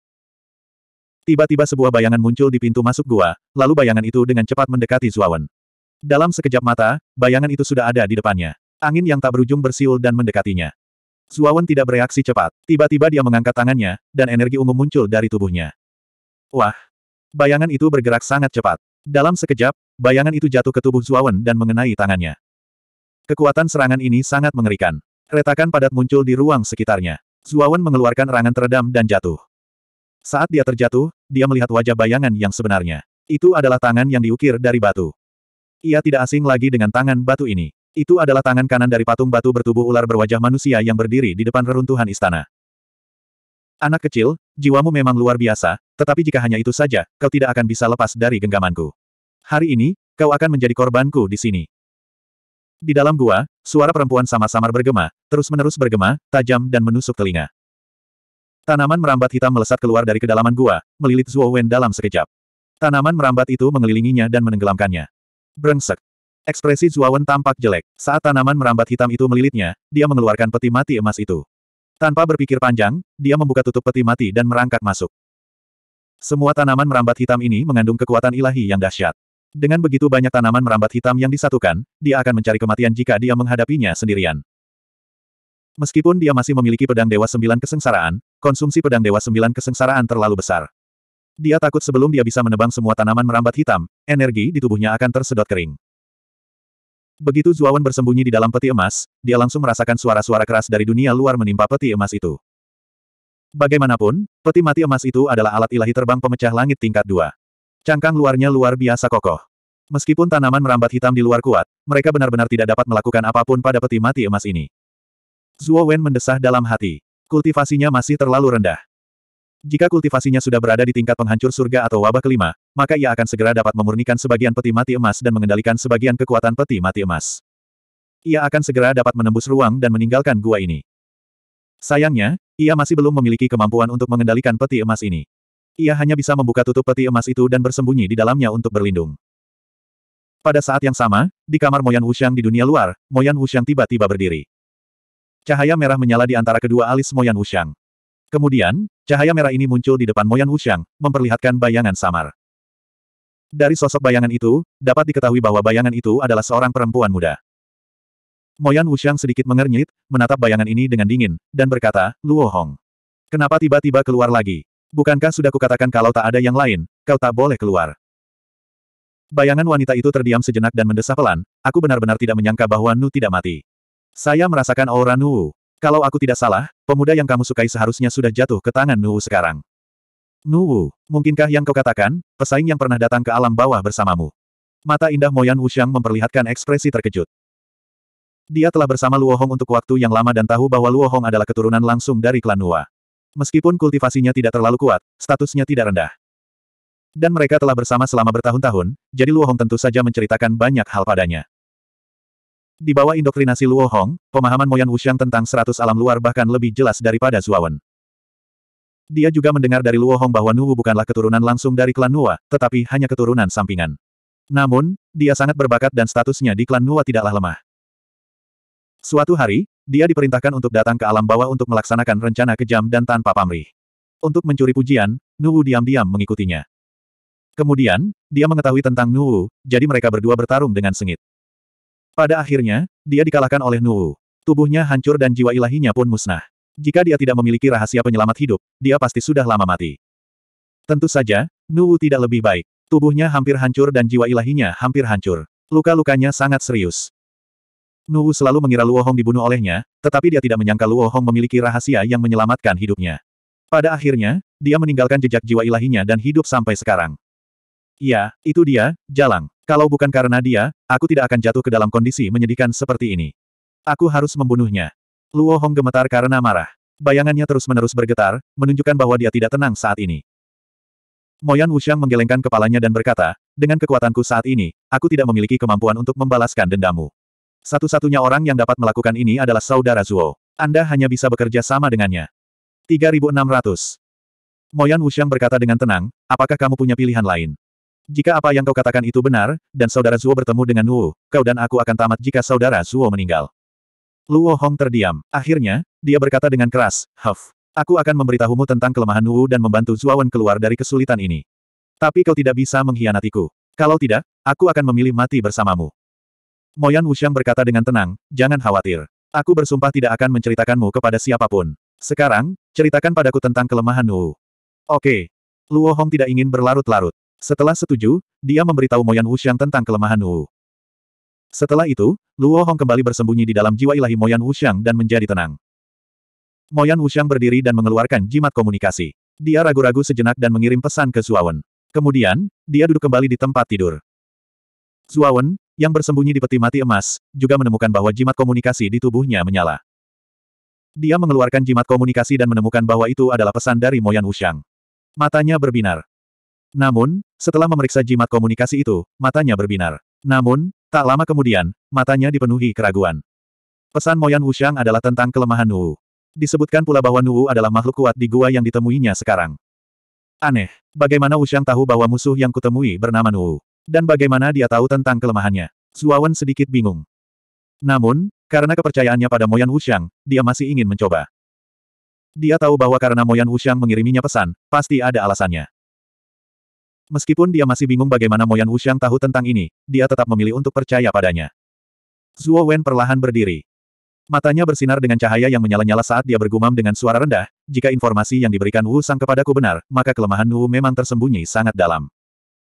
A: Tiba-tiba sebuah bayangan muncul di pintu masuk gua, lalu bayangan itu dengan cepat mendekati Zuawan. Dalam sekejap mata, bayangan itu sudah ada di depannya. Angin yang tak berujung bersiul dan mendekatinya. Zuawan tidak bereaksi cepat. Tiba-tiba dia mengangkat tangannya, dan energi ungu muncul dari tubuhnya. Wah! Bayangan itu bergerak sangat cepat. Dalam sekejap, bayangan itu jatuh ke tubuh Zuawan dan mengenai tangannya. Kekuatan serangan ini sangat mengerikan. Retakan padat muncul di ruang sekitarnya. Zuawan mengeluarkan erangan teredam dan jatuh. Saat dia terjatuh, dia melihat wajah bayangan yang sebenarnya. Itu adalah tangan yang diukir dari batu. Ia tidak asing lagi dengan tangan batu ini. Itu adalah tangan kanan dari patung batu bertubuh ular berwajah manusia yang berdiri di depan reruntuhan istana. Anak kecil, jiwamu memang luar biasa, tetapi jika hanya itu saja, kau tidak akan bisa lepas dari genggamanku. Hari ini, kau akan menjadi korbanku di sini. Di dalam gua, suara perempuan sama-samar bergema, terus-menerus bergema, tajam dan menusuk telinga. Tanaman merambat hitam melesat keluar dari kedalaman gua, melilit Zuo Wen dalam sekejap. Tanaman merambat itu mengelilinginya dan menenggelamkannya. Brengsek. Ekspresi Zuawan tampak jelek. Saat tanaman merambat hitam itu melilitnya, dia mengeluarkan peti mati emas itu. Tanpa berpikir panjang, dia membuka tutup peti mati dan merangkak masuk. Semua tanaman merambat hitam ini mengandung kekuatan ilahi yang dahsyat. Dengan begitu banyak tanaman merambat hitam yang disatukan, dia akan mencari kematian jika dia menghadapinya sendirian. Meskipun dia masih memiliki pedang Dewa Sembilan Kesengsaraan, konsumsi pedang Dewa Sembilan Kesengsaraan terlalu besar. Dia takut sebelum dia bisa menebang semua tanaman merambat hitam, energi di tubuhnya akan tersedot kering. Begitu Zuawan bersembunyi di dalam peti emas, dia langsung merasakan suara-suara keras dari dunia luar menimpa peti emas itu. Bagaimanapun, peti mati emas itu adalah alat ilahi terbang pemecah langit tingkat dua. Cangkang luarnya luar biasa kokoh. Meskipun tanaman merambat hitam di luar kuat, mereka benar-benar tidak dapat melakukan apa pun pada peti mati emas ini. Zuo Wen mendesah dalam hati. Kultivasinya masih terlalu rendah. Jika kultivasinya sudah berada di tingkat penghancur surga atau wabah kelima, maka ia akan segera dapat memurnikan sebagian peti mati emas dan mengendalikan sebagian kekuatan peti mati emas. Ia akan segera dapat menembus ruang dan meninggalkan gua ini. Sayangnya, ia masih belum memiliki kemampuan untuk mengendalikan peti emas ini. Ia hanya bisa membuka tutup peti emas itu dan bersembunyi di dalamnya untuk berlindung. Pada saat yang sama, di kamar Moyan Wuxiang di dunia luar, Moyan Wuxiang tiba-tiba berdiri. Cahaya merah menyala di antara kedua alis Moyan Wuxiang. Kemudian, cahaya merah ini muncul di depan Moyan Wuxiang, memperlihatkan bayangan samar. Dari sosok bayangan itu, dapat diketahui bahwa bayangan itu adalah seorang perempuan muda. Moyan Wuxiang sedikit mengernyit, menatap bayangan ini dengan dingin, dan berkata, Luo Hong. Kenapa tiba-tiba keluar lagi? Bukankah sudah kukatakan kalau tak ada yang lain, kau tak boleh keluar? Bayangan wanita itu terdiam sejenak dan mendesah pelan, aku benar-benar tidak menyangka bahwa Nu tidak mati. Saya merasakan aura Nu. Kalau aku tidak salah, pemuda yang kamu sukai seharusnya sudah jatuh ke tangan Nu sekarang. Nu, mungkinkah yang kau katakan, pesaing yang pernah datang ke alam bawah bersamamu? Mata indah Moyan Wuxiang memperlihatkan ekspresi terkejut. Dia telah bersama Luo Hong untuk waktu yang lama dan tahu bahwa Luo Hong adalah keturunan langsung dari klan Nua. Meskipun kultivasinya tidak terlalu kuat, statusnya tidak rendah. Dan mereka telah bersama selama bertahun-tahun, jadi Luo Hong tentu saja menceritakan banyak hal padanya. Di bawah indoktrinasi Luo Hong, pemahaman Moyan Wuxiang tentang seratus alam luar bahkan lebih jelas daripada Zuawan. Dia juga mendengar dari Luo Hong bahwa Nuwu bukanlah keturunan langsung dari klan Nua, tetapi hanya keturunan sampingan. Namun, dia sangat berbakat dan statusnya di klan Nua tidaklah lemah. Suatu hari, dia diperintahkan untuk datang ke alam bawah untuk melaksanakan rencana kejam dan tanpa pamrih. Untuk mencuri pujian, Nuwu diam-diam mengikutinya. Kemudian, dia mengetahui tentang Nuwu, jadi mereka berdua bertarung dengan sengit. Pada akhirnya, dia dikalahkan oleh Nuwu. Tubuhnya hancur dan jiwa ilahinya pun musnah. Jika dia tidak memiliki rahasia penyelamat hidup, dia pasti sudah lama mati. Tentu saja, Nuwu tidak lebih baik. Tubuhnya hampir hancur dan jiwa ilahinya hampir hancur. Luka-lukanya sangat serius. Nuwu selalu mengira Luo Hong dibunuh olehnya, tetapi dia tidak menyangka Luo Hong memiliki rahasia yang menyelamatkan hidupnya. Pada akhirnya, dia meninggalkan jejak jiwa ilahinya dan hidup sampai sekarang. Iya, itu dia, Jalang. Kalau bukan karena dia, aku tidak akan jatuh ke dalam kondisi menyedihkan seperti ini. Aku harus membunuhnya. Luo Hong gemetar karena marah. Bayangannya terus-menerus bergetar, menunjukkan bahwa dia tidak tenang saat ini. Moyan Wuxiang menggelengkan kepalanya dan berkata, dengan kekuatanku saat ini, aku tidak memiliki kemampuan untuk membalaskan dendamu. Satu-satunya orang yang dapat melakukan ini adalah saudara Zuo. Anda hanya bisa bekerja sama dengannya. 3600. Moyan Wuxiang berkata dengan tenang, apakah kamu punya pilihan lain? Jika apa yang kau katakan itu benar, dan saudara Zuo bertemu dengan Nuo, kau dan aku akan tamat jika saudara Zuo meninggal. Luo Hong terdiam. Akhirnya, dia berkata dengan keras, Huff. Aku akan memberitahumu tentang kelemahan Nuo dan membantu Zuawan keluar dari kesulitan ini. Tapi kau tidak bisa mengkhianatiku. Kalau tidak, aku akan memilih mati bersamamu. Moyan Wuxiang berkata dengan tenang, jangan khawatir. Aku bersumpah tidak akan menceritakanmu kepada siapa pun. Sekarang, ceritakan padaku tentang kelemahan Nuo. Oke. Luo Hong tidak ingin berlarut-larut. Setelah setuju, dia memberitahu Moyan Wuxiang tentang kelemahan Wu. Setelah itu, Luo Hong kembali bersembunyi di dalam jiwa ilahi Moyan Wuxiang dan menjadi tenang. Moyan Wuxiang berdiri dan mengeluarkan jimat komunikasi. Dia ragu-ragu sejenak dan mengirim pesan ke Zuawan. Kemudian, dia duduk kembali di tempat tidur. Zuawan, yang bersembunyi di peti mati emas, juga menemukan bahwa jimat komunikasi di tubuhnya menyala. Dia mengeluarkan jimat komunikasi dan menemukan bahwa itu adalah pesan dari Moyan Wuxiang. Matanya berbinar. Namun, setelah memeriksa jimat komunikasi itu, matanya berbinar. Namun, tak lama kemudian, matanya dipenuhi keraguan. Pesan Moyan Wuxiang adalah tentang kelemahan Nuwu. Disebutkan pula bahwa Nuwu adalah makhluk kuat di gua yang ditemuinya sekarang. Aneh, bagaimana Wuxiang tahu bahwa musuh yang kutemui bernama Nuwu? Dan bagaimana dia tahu tentang kelemahannya? Zuawan sedikit bingung. Namun, karena kepercayaannya pada Moyan Wuxiang, dia masih ingin mencoba. Dia tahu bahwa karena Moyan Wuxiang mengiriminya pesan, pasti ada alasannya. Meskipun dia masih bingung bagaimana Moyan Wuxiang tahu tentang ini, dia tetap memilih untuk percaya padanya. Zuo Wen perlahan berdiri. Matanya bersinar dengan cahaya yang menyala-nyala saat dia bergumam dengan suara rendah, jika informasi yang diberikan Wu Sang kepadaku benar, maka kelemahan Wu memang tersembunyi sangat dalam.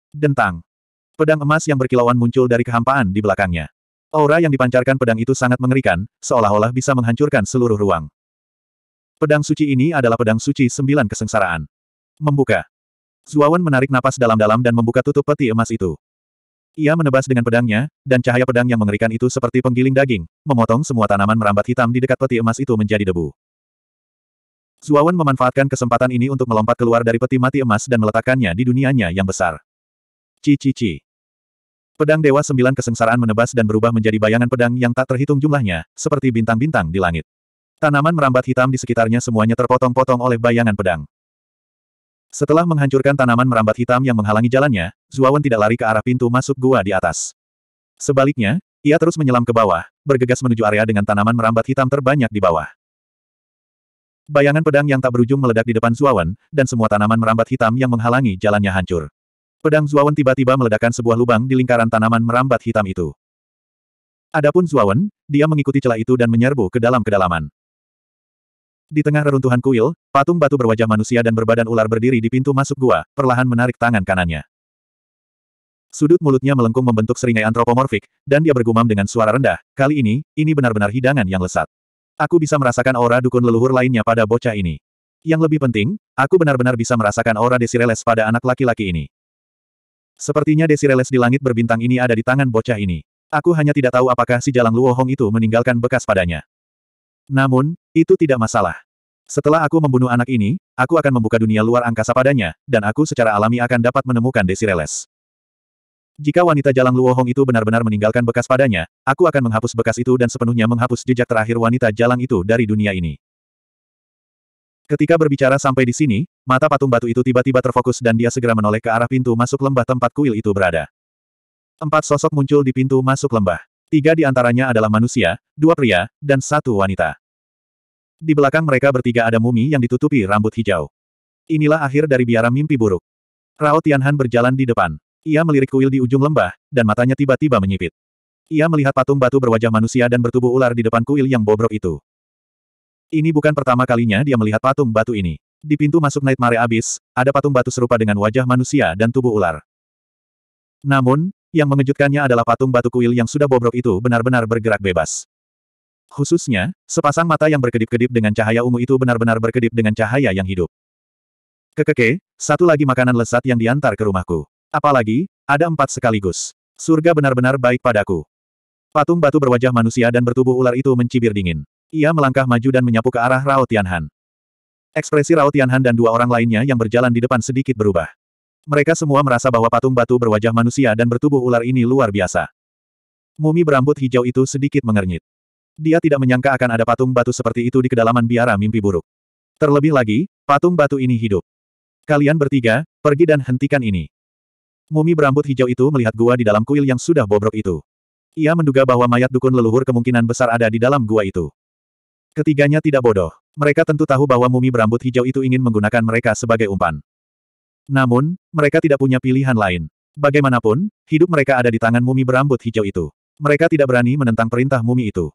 A: Dentang. Pedang emas yang berkilauan muncul dari kehampaan di belakangnya. Aura yang dipancarkan pedang itu sangat mengerikan, seolah-olah bisa menghancurkan seluruh ruang. Pedang suci ini adalah pedang suci sembilan kesengsaraan. Membuka. Zuawan menarik napas dalam-dalam dan membuka tutup peti emas itu. Ia menebas dengan pedangnya, dan cahaya pedang yang mengerikan itu seperti penggiling daging, memotong semua tanaman merambat hitam di dekat peti emas itu menjadi debu. Zuawan memanfaatkan kesempatan ini untuk melompat keluar dari peti mati emas dan meletakkannya di dunianya yang besar. Ci-ci-ci. Pedang Dewa Sembilan Kesengsaraan menebas dan berubah menjadi bayangan pedang yang tak terhitung jumlahnya, seperti bintang-bintang di langit. Tanaman merambat hitam di sekitarnya semuanya terpotong-potong oleh bayangan pedang. Setelah menghancurkan tanaman merambat hitam yang menghalangi jalannya, Zuawan tidak lari ke arah pintu masuk gua di atas. Sebaliknya, ia terus menyelam ke bawah, bergegas menuju area dengan tanaman merambat hitam terbanyak di bawah. Bayangan pedang yang tak berujung meledak di depan Zuawan, dan semua tanaman merambat hitam yang menghalangi jalannya hancur. Pedang Zuawan tiba-tiba meledakkan sebuah lubang di lingkaran tanaman merambat hitam itu. Adapun Zuawan, dia mengikuti celah itu dan menyerbu ke dalam kedalaman. Di tengah reruntuhan kuil, patung batu berwajah manusia dan berbadan ular berdiri di pintu masuk gua, perlahan menarik tangan kanannya. Sudut mulutnya melengkung membentuk seringai antropomorfik, dan dia bergumam dengan suara rendah, kali ini, ini benar-benar hidangan yang lesat. Aku bisa merasakan aura dukun leluhur lainnya pada bocah ini. Yang lebih penting, aku benar-benar bisa merasakan aura Desireles pada anak laki-laki ini. Sepertinya Desireles di langit berbintang ini ada di tangan bocah ini. Aku hanya tidak tahu apakah si Jalang Luohong itu meninggalkan bekas padanya. Namun, itu tidak masalah. Setelah aku membunuh anak ini, aku akan membuka dunia luar angkasa padanya, dan aku secara alami akan dapat menemukan Desireles. Jika wanita Jalang Luohong itu benar-benar meninggalkan bekas padanya, aku akan menghapus bekas itu dan sepenuhnya menghapus jejak terakhir wanita Jalang itu dari dunia ini. Ketika berbicara sampai di sini, mata patung batu itu tiba-tiba terfokus dan dia segera menoleh ke arah pintu masuk lembah tempat kuil itu berada. Empat sosok muncul di pintu masuk lembah. Tiga di antaranya adalah manusia, dua pria, dan satu wanita. Di belakang mereka bertiga ada mumi yang ditutupi rambut hijau. Inilah akhir dari biara mimpi buruk. Rao Tianhan berjalan di depan. Ia melirik kuil di ujung lembah, dan matanya tiba-tiba menyipit. Ia melihat patung batu berwajah manusia dan bertubuh ular di depan kuil yang bobrok itu. Ini bukan pertama kalinya dia melihat patung batu ini. Di pintu masuk Nightmare Abyss, ada patung batu serupa dengan wajah manusia dan tubuh ular. Namun, yang mengejutkannya adalah patung batu kuil yang sudah bobrok itu benar-benar bergerak bebas. Khususnya, sepasang mata yang berkedip-kedip dengan cahaya ungu itu benar-benar berkedip dengan cahaya yang hidup. Kekeke, satu lagi makanan lesat yang diantar ke rumahku. Apalagi, ada empat sekaligus. Surga benar-benar baik padaku. Patung batu berwajah manusia dan bertubuh ular itu mencibir dingin. Ia melangkah maju dan menyapu ke arah Rao Tianhan. Ekspresi Rao Tianhan dan dua orang lainnya yang berjalan di depan sedikit berubah. Mereka semua merasa bahwa patung batu berwajah manusia dan bertubuh ular ini luar biasa. Mumi berambut hijau itu sedikit mengernyit. Dia tidak menyangka akan ada patung batu seperti itu di kedalaman biara mimpi buruk. Terlebih lagi, patung batu ini hidup. Kalian bertiga, pergi dan hentikan ini. Mumi berambut hijau itu melihat gua di dalam kuil yang sudah bobrok itu. Ia menduga bahwa mayat dukun leluhur kemungkinan besar ada di dalam gua itu. Ketiganya tidak bodoh. Mereka tentu tahu bahwa mumi berambut hijau itu ingin menggunakan mereka sebagai umpan. Namun, mereka tidak punya pilihan lain. Bagaimanapun, hidup mereka ada di tangan mumi berambut hijau itu. Mereka tidak berani menentang perintah mumi itu.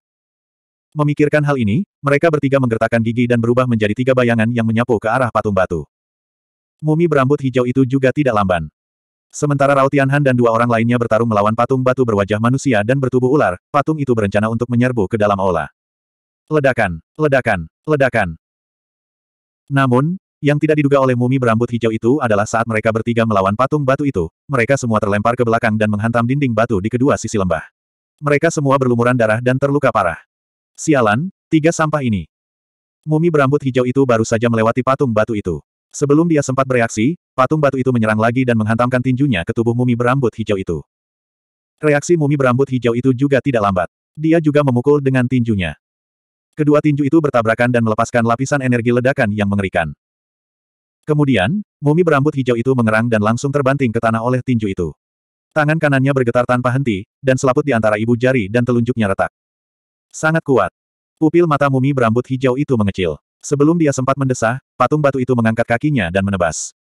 A: Memikirkan hal ini, mereka bertiga menggertakkan gigi dan berubah menjadi tiga bayangan yang menyapu ke arah patung batu. Mumi berambut hijau itu juga tidak lamban. Sementara Rao Tianhan dan dua orang lainnya bertarung melawan patung batu berwajah manusia dan bertubuh ular, patung itu berencana untuk menyerbu ke dalam aula. Ledakan, ledakan, ledakan. Namun, yang tidak diduga oleh mumi berambut hijau itu adalah saat mereka bertiga melawan patung batu itu, mereka semua terlempar ke belakang dan menghantam dinding batu di kedua sisi lembah. Mereka semua berlumuran darah dan terluka parah. Sialan, tiga sampah ini. Mumi berambut hijau itu baru saja melewati patung batu itu. Sebelum dia sempat bereaksi, patung batu itu menyerang lagi dan menghantamkan tinjunya ke tubuh mumi berambut hijau itu. Reaksi mumi berambut hijau itu juga tidak lambat. Dia juga memukul dengan tinjunya. Kedua tinju itu bertabrakan dan melepaskan lapisan energi ledakan yang mengerikan. Kemudian, mumi berambut hijau itu mengerang dan langsung terbanting ke tanah oleh tinju itu. Tangan kanannya bergetar tanpa henti, dan selaput di antara ibu jari dan telunjuknya retak. Sangat kuat. Pupil mata mumi berambut hijau itu mengecil. Sebelum dia sempat mendesah, patung batu itu mengangkat kakinya dan menebas.